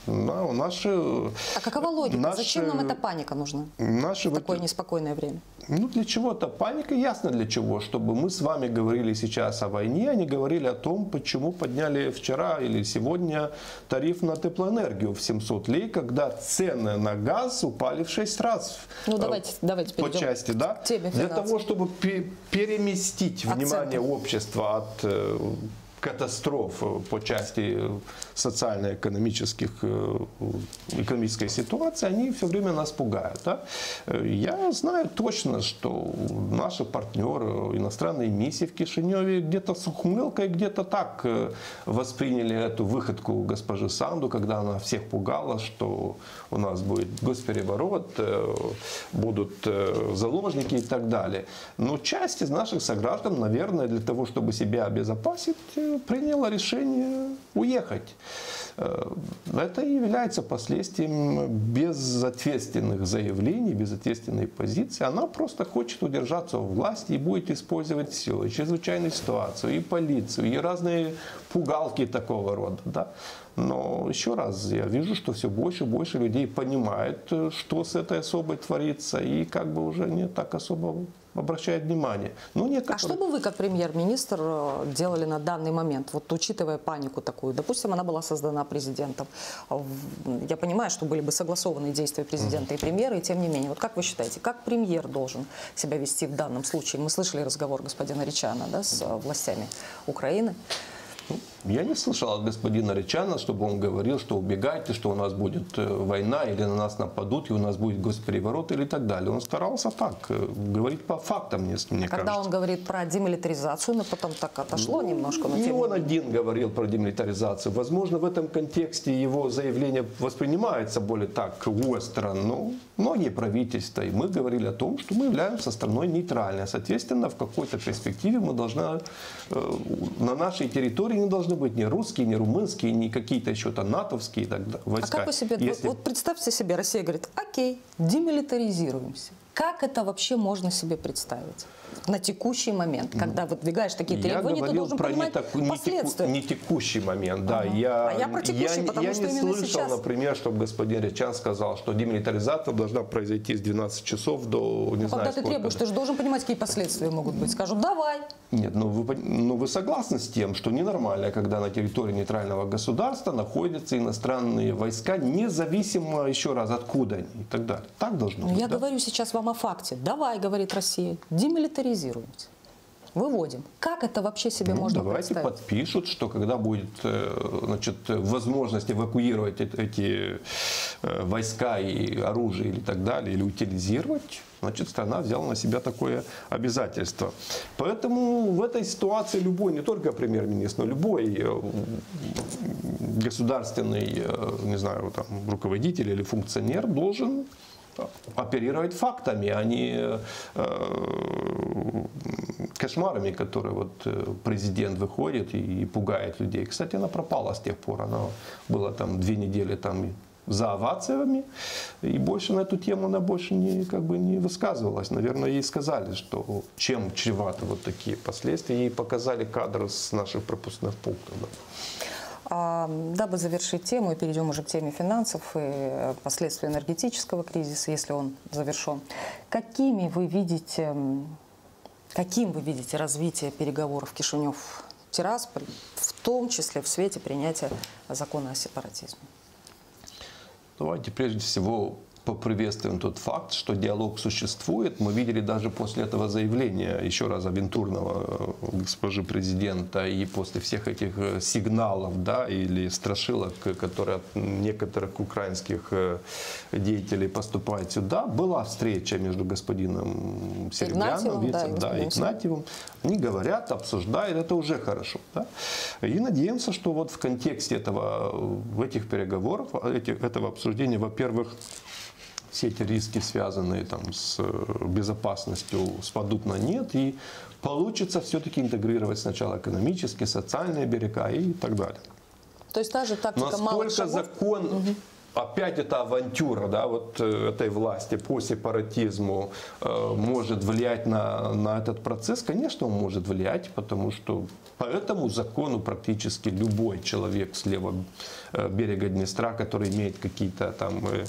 На, наши, А какова логика? наши- Зачем нам эта паника нужна Наши в такое неспокойное время? Ну, для чего-то. Паника ясно для чего. Чтобы мы с вами говорили сейчас о войне, а не говорили о том, почему подняли вчера или сегодня тариф на теплоэнергию в 700 лей, когда цены на газ упали в 6 раз. Ну, э, давайте, давайте по части, да? теме Для того, чтобы пе- переместить Акценты. внимание общества от э, катастроф э, по части э, социально-экономических э, экономической ситуации, они все время нас пугают. да. Я знаю точно, что наши партнеры, иностранные миссии в Кишиневе где-то с ухмылкой, где-то так восприняли эту выходку госпожи Санду, когда она всех пугала, что у нас будет госпереворот, будут заложники и так далее. Но часть из наших сограждан, наверное, для того, чтобы себя обезопасить, приняла решение уехать. Э, Это и является последствием безответственных заявлений, безответственной позиции. Она просто хочет удержаться у власти и будет использовать все, и чрезвычайную ситуацию, и полицию, и разные пугалки такого рода. Да? Но еще раз, я вижу, что все больше и больше людей понимают, э, что с этой особой творится, и как бы уже не так особо обращают внимание. Ну, А некоторые... что бы вы, как премьер-министр, э, делали на данный момент, вот учитывая панику такую? Допустим, она была создана президентом. А Я понимаю, что были бы согласованы действия президента и премьера, и тем не менее. Вот как вы считаете, как премьер должен себя вести в данном случае? Мы слышали разговор господина Ричана да, с э, властями Украины. Я не слышал от господина Речана, чтобы он говорил, что убегайте, что у нас будет э, война, или на нас нападут, и у нас будет госпереворот, или так далее. Он старался так, э, говорить по фактам, мне, мне Когда кажется. он говорит про демилитаризацию, но потом так отошло немножко, но Не тем он один говорил про демилитаризацию. Возможно, в этом контексте его заявление воспринимается более так остро, но многие правительства, и мы говорили о том, что мы являемся страной нейтральной. Соответственно, в какой-то перспективе мы должны, э, на нашей территории не должны быть ни русские, ни румынские, ни какие-то еще то натовские тогда А войска. как вы себе, Если- вот представьте себе, Россия говорит, окей, демилитаризируемся. Как это вообще можно себе представить? На текущий момент, когда выдвигаешь такие Я требования, ты должен про не, понимать таку- не теку- последствия. не текущий момент, да. Ага. Я, А я про текущий, не- потому я что не слышал, сейчас. например, чтобы господин Речан сказал, что демилитаризация должна произойти с 12 часов до не Ну, знаю когда ты требуешь, ты же должен понимать, какие последствия могут быть. Скажут, давай. Нет, ну вы, ну вы согласны с тем, что ненормально, когда на территории нейтрального государства находятся иностранные войска, независимо еще раз откуда они и так далее. Так должно Но быть. я да? говорю сейчас вам о факте. Давай, говорит Россия, демилитаризируемся. Выводим. Как это вообще себе Ну, можно давайте представить? подпишут, что когда будет э, значит, возможность эвакуировать эт- эти э, войска и оружие или так далее, или утилизировать, значит, страна взяла на себя такое обязательство. Поэтому в этой ситуации любой, не только премьер-министр, но любой э, государственный, не знаю, там, руководитель или функционер должен оперировать фактами, а не э, кошмарами, которые вот э, президент выходит и, пугает людей. Кстати, она пропала с тех пор. Она была там две недели там за овациями, и больше на эту тему она больше не, как бы не высказывалась. Наверное, ей сказали, что чем чреваты вот такие последствия, ей показали кадры с наших пропускных пунктов. А, Дабы завершить тему и перейдем уже к теме финансов и э, последствий энергетического кризиса, если он завершен. Какими вы видите, каким вы видите развитие переговоров Кишинев-Тирасполь, в том числе в свете принятия закона о сепаратизме? Давайте прежде всего поприветствуем тот факт, что диалог существует. Мы видели даже после этого заявления, еще раз, авентурного э, госпожи президента, и после всех этих э, сигналов да, или страшилок, которые от некоторых украинских э, деятелей поступают сюда, была встреча между господином Серебряным, Игнатьевым, да, и вице- да, господином Игнатьевым. Они говорят, обсуждают, это уже хорошо. Да? И надеемся, что вот в контексте этого, этих переговоров, этих, этого обсуждения, во-первых, все эти риски, связанные там, с э, безопасностью, спадут на нет, и получится все-таки интегрировать сначала экономические, социальные берега и так далее. То есть та же тактика малых Насколько шагов? закон опять эта авантюра да, вот э, этой власти по сепаратизму э, может влиять на, на этот процесс? Конечно, он может влиять, потому что по этому закону практически любой человек с левого э, берега Днестра, который имеет какие-то там э,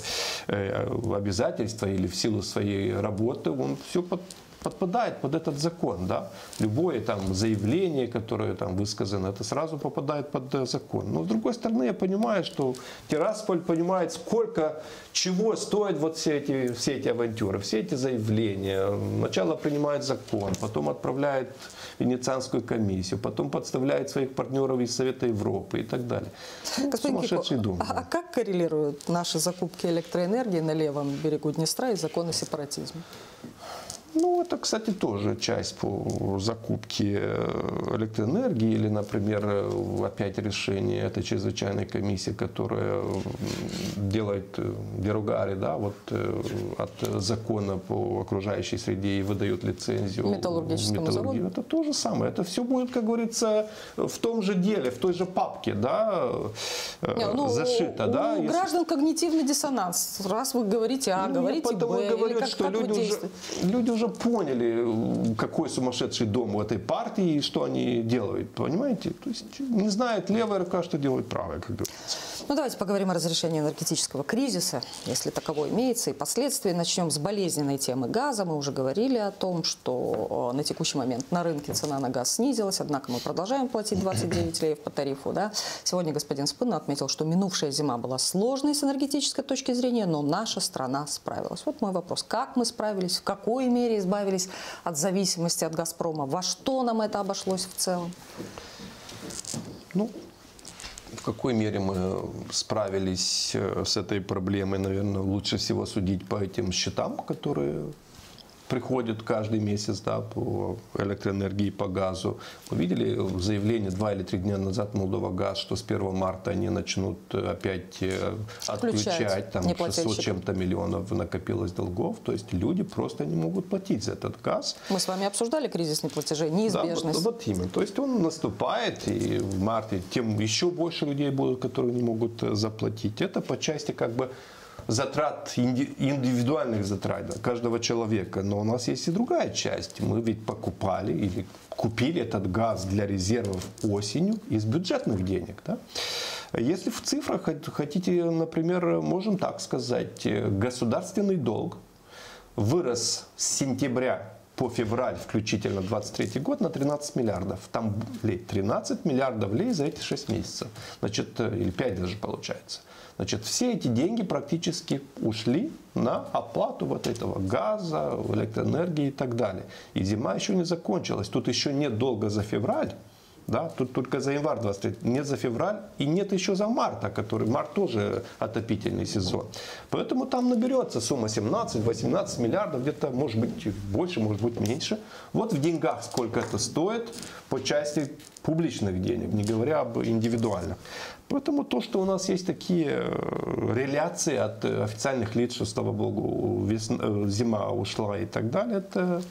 э, обязательства или в силу своей работы, он все под, подпадает под этот закон. Да? Любое там заявление, которое там высказано, это сразу попадает под э, закон. Но с другой стороны, я понимаю, что Тирасполь понимает, сколько чего стоят вот все эти, все эти авантюры, все эти заявления. Сначала принимает закон, потом отправляет Венецианскую комиссию, потом подставляет своих партнеров из Совета Европы и так далее. Господин Сумасшедший Кико, дом. А, а как коррелируют наши закупки электроэнергии на левом берегу Днестра и законы сепаратизма? Ну, это, кстати, тоже часть по закупке э, электроэнергии или, например, э, опять решение этой чрезвычайной комиссии, которая делает э, деругари, да, вот от закона по окружающей среде и выдает лицензию металлургическому заводу. Это то же самое. Это все будет, как говорится, в том же деле, в той же папке, да, Не, ну, зашито, у, да. У если... граждан когнитивный диссонанс. Раз вы говорите А, ну, говорите Б, говорю, как, что люди, уже, люди уже уже поняли, какой сумасшедший дом у этой партии и что они делают. Понимаете? То есть не знает левая рука, что делает правая, как говорится. Ну, давайте поговорим о разрешении энергетического кризиса, если таковой имеется, и последствия. Начнем с болезненной темы газа. Мы уже говорили о том, что на текущий момент на рынке цена на газ снизилась, однако мы продолжаем платить 29 леев по тарифу. Да? Сегодня господин Спына отметил, что минувшая зима была сложной с энергетической точки зрения, но наша страна справилась. Вот мой вопрос. Как мы справились, в какой мере избавились от зависимости от «Газпрома», во что нам это обошлось в целом? Ну, в какой мере мы справились э, с этой проблемой, наверное, лучше всего судить по этим счетам, которые приходит каждый месяц да, по электроэнергии, по газу. Вы видели заявление два или три дня назад Молдова Газ, что с 1 марта они начнут опять э, отключать, там 600 чем-то миллионов накопилось долгов. То есть люди просто не могут платить за этот газ. Мы с вами обсуждали кризисные платежи, неизбежность. Да, вот, вот именно. То есть он наступает, и в марте тем еще больше людей будут, которые не могут э, заплатить. Это по части как бы затрат, индивидуальных затрат каждого человека. Но у нас есть и другая часть. Мы ведь покупали или купили этот газ для резервов осенью из бюджетных денег. Да? Если в цифрах хотите, например, можем так сказать, государственный долг вырос с сентября по февраль включительно 23 год на 13 миллиардов. Там лей, 13 миллиардов лей за эти 6 месяцев. Значит, или 5 даже получается. Значит, все эти деньги практически ушли на оплату вот этого газа, электроэнергии и так далее. И зима еще не закончилась. Тут еще нет долга за февраль. Да, тут только за январь 23, нет за февраль и нет еще за марта, который март тоже отопительный сезон. Поэтому там наберется сумма 17-18 миллиардов, где-то может быть больше, может быть меньше. Вот в деньгах сколько это стоит по части публичных денег, не говоря об индивидуальных. Поэтому то, что у нас есть такие э, реляции от э, официальных лиц, что, слава богу, весна, э, зима ушла и так далее, это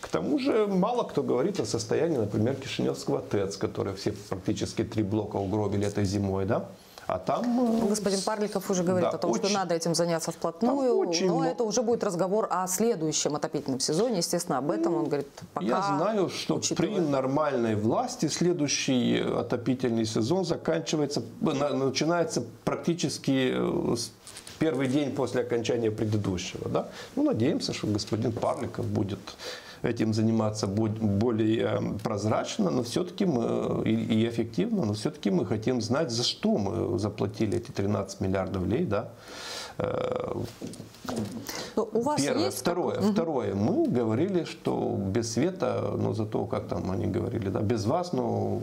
к тому же мало кто говорит о состоянии, например, Кишиневского ТЭЦ, который все практически три блока угробили этой зимой, да? А там... Э, Господин Парликов уже говорит да, о том, очень, что надо этим заняться вплотную, очень... но это уже будет разговор о следующем отопительном сезоне. Естественно, об этом он говорит пока... Я знаю, что учитывая... при нормальной власти следующий отопительный сезон заканчивается, начинается практически э, первый день после окончания предыдущего. Да? Ну, надеемся, что господин Парликов будет этим заниматься более э, прозрачно, но все-таки мы и эффективно, но все-таки мы хотим знать, за что мы заплатили эти 13 миллиардов лей, да. Э, но у вас Первое. Есть второе. Как... Второе. Мы говорили, что без света, но зато, как там они говорили, да, без вас, но,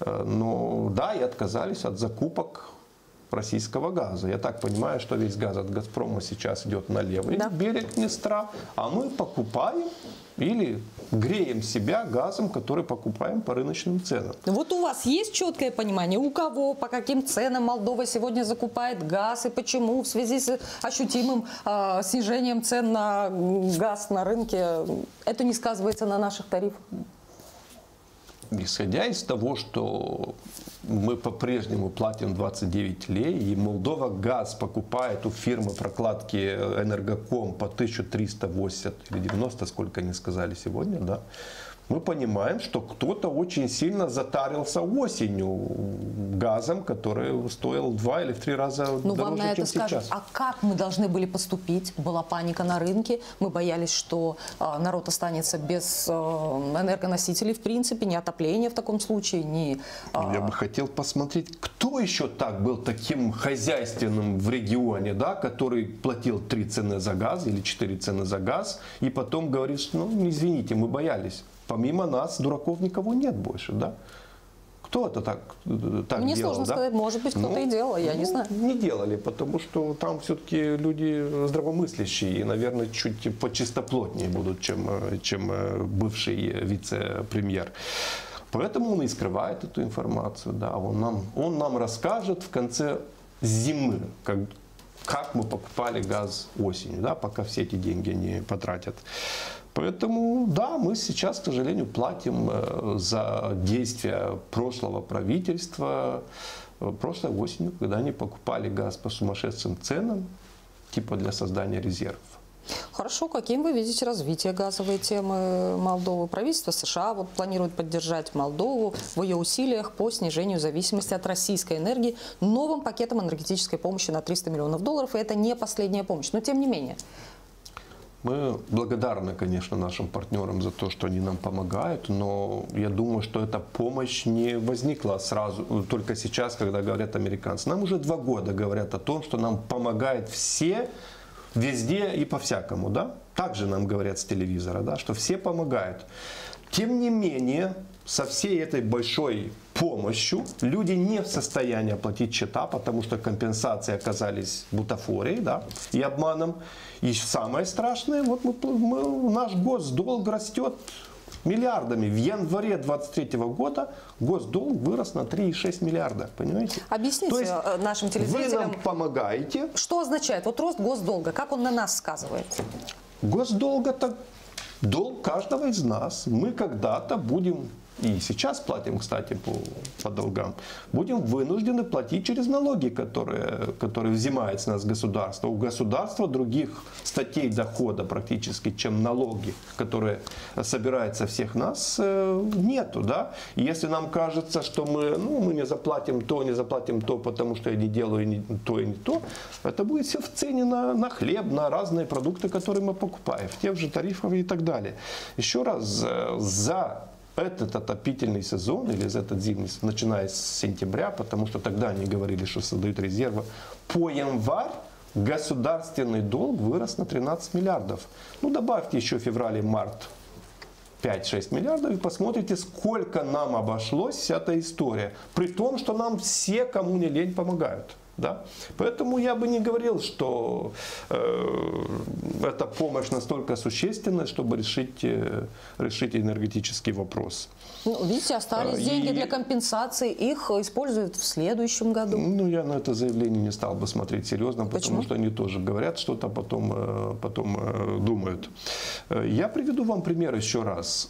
э, но да, и отказались от закупок российского газа. Я так понимаю, что весь газ от «Газпрома» сейчас идет на левый да. берег Днестра, а мы покупаем или греем себя газом, который покупаем по рыночным ценам. Вот у вас есть четкое понимание, у кого, по каким ценам Молдова сегодня закупает газ и почему в связи с ощутимым э, снижением цен на газ на рынке это не сказывается на наших тарифах? Исходя из того, что мы по-прежнему платим 29 лей, и Молдова газ покупает у фирмы прокладки Энергоком по 1380 или 90, сколько они сказали сегодня, да, мы понимаем, что кто-то очень сильно затарился осенью газом, который стоил два или в три раза ну, дороже, вам на это скажут, сейчас. а как мы должны были поступить? Была паника на рынке, мы боялись, что э, народ останется без э, энергоносителей, в принципе, ни отопления в таком случае, ни... э, Я бы хотел посмотреть, кто еще так был таким хозяйственным в регионе, да, который платил три цены за газ или четыре цены за газ, и потом говорит, что, ну, извините, мы боялись. Помимо нас, дураков никого нет больше, да? Кто это так, так Мне делал, сложно да? сказать, может быть, кто-то и делал, я не ну, знаю. Не делали, потому что там все-таки люди здравомыслящие и, наверное, чуть почистоплотнее будут, чем, чем э, бывший вице-премьер. Поэтому он и скрывает эту информацию. Да. Он, нам, он нам расскажет в конце зимы, как, как мы покупали газ осенью, да, пока все эти деньги не потратят. Поэтому, да, мы сейчас, к сожалению, платим э, за действия прошлого правительства, э, прошлой осенью, когда они покупали газ по сумасшедшим ценам, типа для создания резервов. Хорошо, каким вы видите развитие газовой темы Молдовы? Правительство США вот планирует поддержать Молдову в ее усилиях по снижению зависимости от российской энергии новым пакетом энергетической помощи на 300 миллионов долларов. И это не последняя помощь. Но тем не менее, Мы благодарны, конечно, нашим партнерам за то, что они нам помогают, но я думаю, что эта помощь не возникла сразу, только сейчас, когда говорят американцы. Нам уже два года говорят о том, что нам помогают все, везде и по-всякому, да? Также нам говорят с телевизора, да, что все помогают. Тем не менее, со всей этой большой помощью люди не в состоянии оплатить счета, потому что компенсации оказались бутафорией да, и обманом. И самое страшное, вот мы, мы, наш госдолг растет миллиардами. В январе 2023 года госдолг вырос на 3,6 миллиарда. Понимаете? Объясните То есть э, нашим вы телезрителям, нам помогаете, что означает вот рост госдолга, как он на нас сказывается? Госдолг это долг каждого из нас. Мы когда-то будем, и сейчас платим, кстати, по, по долгам, будем вынуждены платить через налоги, которые, которые взимает с нас государство. У государства других статей дохода практически, чем налоги, которые собирают со всех нас, э, нету. Да? Если нам кажется, что мы, ну, мы не заплатим то, не заплатим то, потому что я не делаю ни то и не то, это будет все в цене на, на хлеб, на разные продукты, которые мы покупаем, в тех же тарифах и так далее. Еще раз, э, за этот отопительный сезон или за этот зимний, начиная с сентября, потому что тогда они говорили, что создают резервы, по январь государственный долг вырос на 13 миллиардов. Ну, добавьте еще февраль и март 5-6 миллиардов и посмотрите, сколько нам обошлась вся эта история. При том, что нам все, кому не лень, помогают. Да? Поэтому я бы не говорил, что э, эта помощь настолько существенна, чтобы решить, э, решить энергетический вопрос. Ну, видите, остались А, деньги и- для компенсации, их используют в следующем году. Ну, я на это заявление не стал бы смотреть серьезно, потому Почему? что они тоже говорят что-то, а потом, э, потом э, думают. Э, Я приведу вам пример еще раз.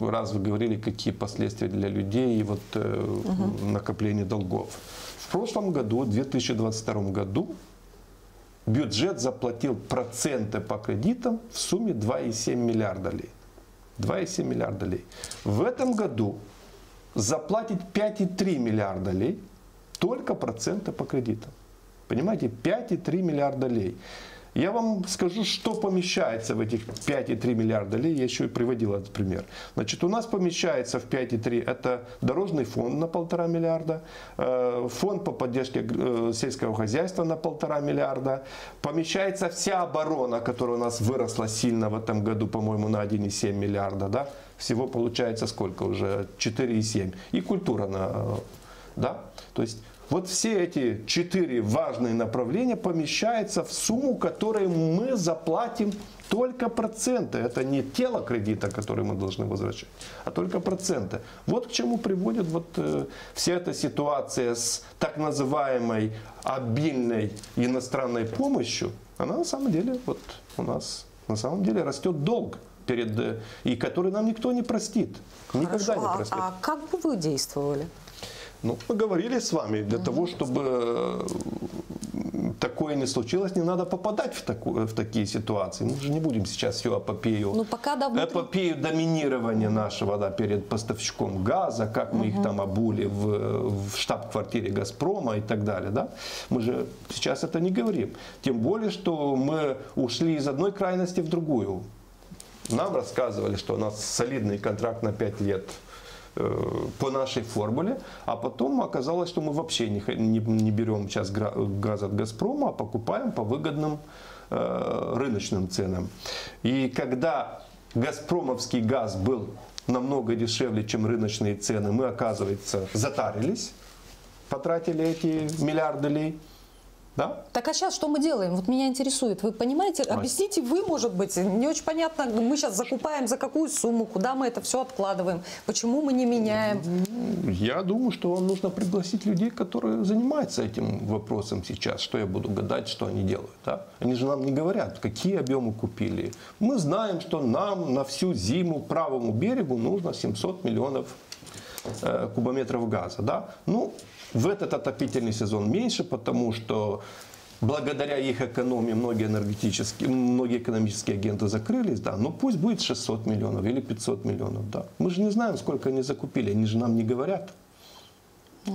Раз вы говорили, какие последствия для людей и вот э, накопление долгов. Прошлом году, в 2022 году, бюджет заплатил проценты по кредитам в сумме 2,7 миллиарда лей. 2,7 миллиарда лей. В этом году заплатит 5,3 миллиарда лей только проценты по кредитам. Понимаете, 5,3 миллиарда лей. Я вам скажу, что помещается в этих 5,3 миллиарда лей. Я еще и приводил этот пример. Значит, у нас помещается в 5,3 это дорожный фонд на полтора миллиарда, э, фонд по поддержке э, сельского хозяйства на полтора миллиарда, помещается вся оборона, которая у нас выросла сильно в этом году, по-моему, на 1,7 миллиарда. Да? Всего получается сколько уже? 4,7. И культура на... э, Да? То есть вот все эти четыре важные направления помещаются в сумму, которую мы заплатим только проценты. Это не тело кредита, который мы должны возвращать, а только проценты. Вот к чему приводит вот э, вся эта ситуация с так называемой обильной иностранной помощью. Она на самом деле вот у нас на самом деле растет долг перед э, и который нам никто не простит, никогда Хорошо, не а, простит. а как бы вы действовали? Ну, мы говорили с вами, для того, чтобы э, такое не случилось, не надо попадать в, такую, в такие ситуации. Мы же не будем сейчас всю эпопею, Ну, пока да, внутри- эпопею доминирования нашего да, перед поставщиком газа, как мы их там обули в, в штаб-квартире «Газпрома» и так далее. Да? Мы же сейчас это не говорим. Тем более, что мы ушли из одной крайности в другую. Нам рассказывали, что у нас солидный контракт на 5 лет по нашей формуле, а потом оказалось, что мы вообще не, не, не берем сейчас газ от «Газпрома», а покупаем по выгодным э, рыночным ценам. И когда «Газпромовский» газ был намного дешевле, чем рыночные цены, мы, оказывается, затарились, потратили эти миллиарды лей. Да? Так а сейчас что мы делаем? Вот меня интересует. Вы понимаете, объясните вы, может быть, не очень понятно, мы сейчас закупаем за какую сумму, куда мы это все откладываем, почему мы не меняем. Я думаю, что вам нужно пригласить людей, которые занимаются этим вопросом сейчас. Что я буду гадать, что они делают. Да? Они же нам не говорят, какие объемы купили. Мы знаем, что нам на всю зиму правому берегу нужно 700 миллионов э, кубометров газа. Да? Ну, в этот отопительный сезон меньше, потому что благодаря их экономии многие энергетические, многие экономические агенты закрылись, да, но пусть будет 600 миллионов или 500 миллионов, да. Мы же не знаем, сколько они закупили, они же нам не говорят.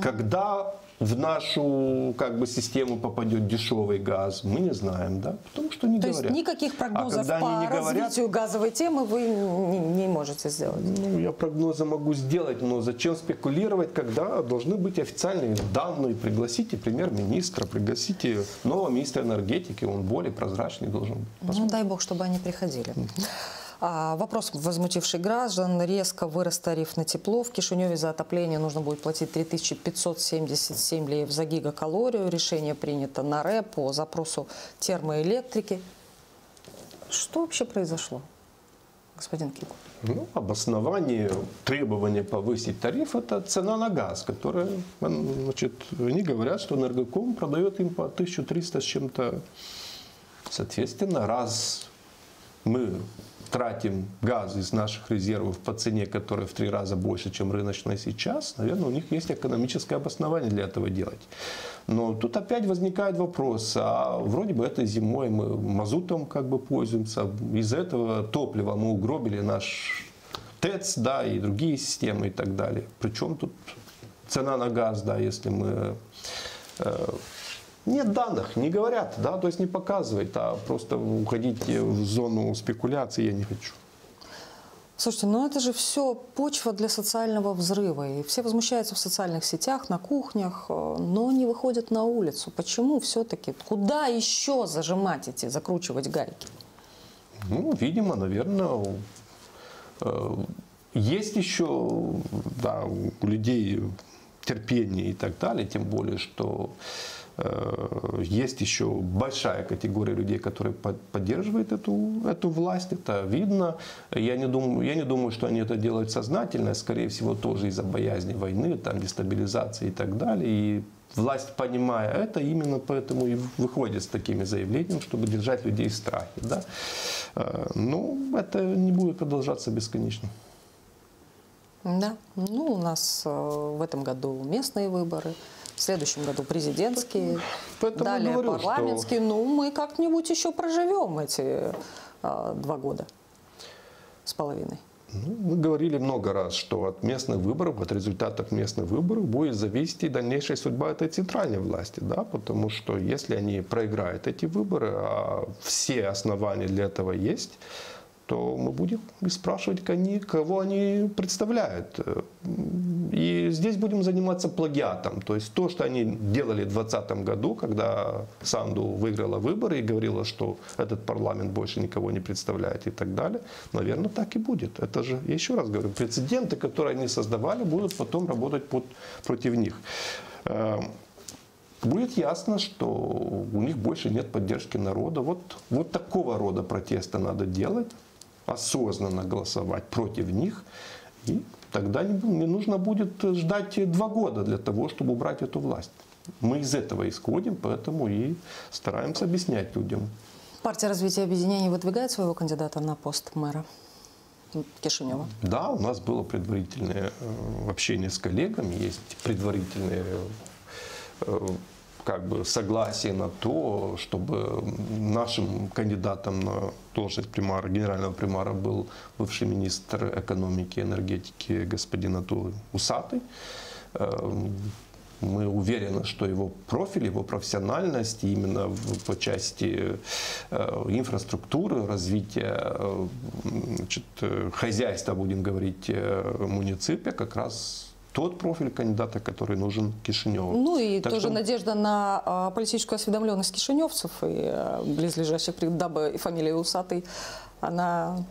Когда в нашу как бы систему попадет дешевый газ, мы не знаем, да, потому что не То есть говорят. никаких прогнозов а по не говорят, развитию газовой темы вы не, не можете сделать. ну, я прогнозы могу сделать, но зачем спекулировать, когда должны быть официальные данные? Пригласите премьер-министра, пригласите нового министра энергетики, он более прозрачный должен быть. Ну, дай бог, чтобы они приходили. А, вопрос, возмутивший граждан. Резко вырос тариф на тепло. В Кишиневе за отопление нужно будет платить 3577 леев за гигакалорию. Решение принято на РЭП по запросу термоэлектрики. Что вообще произошло, господин Кику? Ну, обоснование требования повысить тариф – это цена на газ, которая, значит, они говорят, что Энергоком продает им по 1300 с чем-то. Соответственно, раз мы тратим газ из наших резервов по цене, которая в три раза больше, чем рыночная сейчас, наверное, у них есть экономическое обоснование для этого делать. Но тут опять возникает вопрос, а вроде бы этой зимой мы мазутом как бы пользуемся, из этого топлива мы угробили наш ТЭЦ, да, и другие системы и так далее. Причем тут цена на газ, да, если мы э, нет данных, не говорят, да, то есть не показывает, а просто уходить в зону спекуляции я не хочу. Слушайте, ну это же все почва для социального взрыва. И все возмущаются в социальных сетях, на кухнях, э, но не выходят на улицу. Почему все-таки? Куда еще зажимать эти, закручивать гайки? Ну, видимо, наверное, э, есть еще да, у людей терпение и так далее, тем более, что есть еще большая категория людей, которые под- поддерживают эту, эту власть, это видно. Я не, думаю, я не думаю, что они это делают сознательно, скорее всего, тоже из-за боязни войны, там, дестабилизации и так далее. И власть, понимая это, именно поэтому и выходит с такими заявлениями, чтобы держать людей в страхе. Да? Э, Ну, это не будет продолжаться бесконечно. Да. Ну, у нас э, в этом году местные выборы, в следующем году президентские, Поэтому далее говорю, что- парламентские. Ну, мы как-нибудь еще проживем эти э, два года с половиной. Ну, мы говорили много раз, что от местных выборов, от результатов местных выборов будет зависеть и дальнейшая судьба этой центральной власти. Да? Потому что если они проиграют эти выборы, а все основания для этого есть, то мы будем спрашивать, кого они представляют. И здесь будем заниматься плагиатом. То есть то, что они делали в 2020 году, когда Санду выиграла выборы и говорила, что этот парламент больше никого не представляет и так далее, наверное, так и будет. Это же, я еще раз говорю, прецеденты, которые они создавали, будут потом работать под- против них. Э, Будет ясно, что у них больше нет поддержки народа. Вот, вот такого рода протеста надо делать, осознанно голосовать против них. И тогда не, нужно будет ждать два года для того, чтобы убрать эту власть. Мы из этого исходим, поэтому и стараемся объяснять людям. Партия развития и объединения выдвигает своего кандидата на пост мэра Кишинева? Да, у нас было предварительное э, общение с коллегами, есть предварительные э, как бы согласие на то, чтобы нашим кандидатом на должность примара, генерального примара был бывший министр экономики и энергетики господин Атул Усатый. Э, мы уверены, что его профиль, его профессиональность именно по части э, инфраструктуры, развития э, значит, э, хозяйства, будем говорить, муниципе, как раз тот профиль кандидата, который нужен Кишиневу. Ну и Так тоже что- надежда на а, политическую осведомленность кишиневцев и а, близлежащих, дабы и фамилия Усатый, она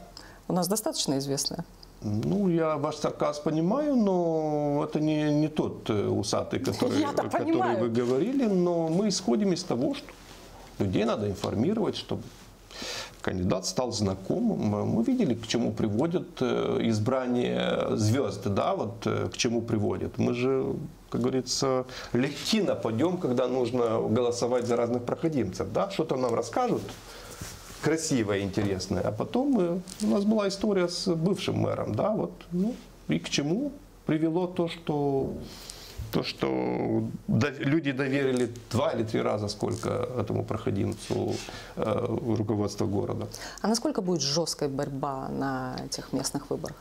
у нас достаточно известная. Ну, я ваш сарказм понимаю, но это не, не тот э, усатый, (laughs) который, который вы говорили, но мы исходим из того, что людей надо информировать, чтобы кандидат стал знакомым. Мы видели, к чему приводит э, избрание звезд, да, вот э, к чему приводит. Мы же, как говорится, легки нападем, когда нужно голосовать за разных проходимцев, да, что-то нам расскажут, красивое, интересное. А потом э, у нас была история с бывшим мэром, да, вот, ну, и к чему привело то, что то, что люди доверили два или три раза сколько этому проходимцу э, руководства города. А насколько будет жесткая борьба на этих местных выборах?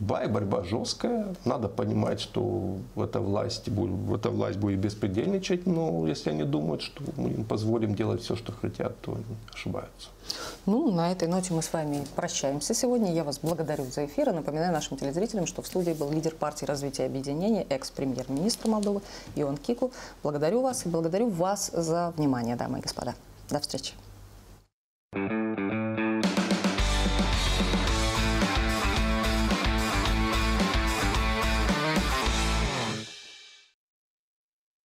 Любая борьба жесткая. Надо понимать, что эта власть, будет, эта власть будет беспредельничать, но если они думают, что мы им позволим делать все, что хотят, то они ошибаются. Ну, на этой ноте мы с вами прощаемся сегодня. Я вас благодарю за эфир и напоминаю нашим телезрителям, что в студии был лидер партии развития объединения, экс-премьер-министр Молдовы Ион Кику. Благодарю вас и благодарю вас за внимание, дамы и господа. До встречи.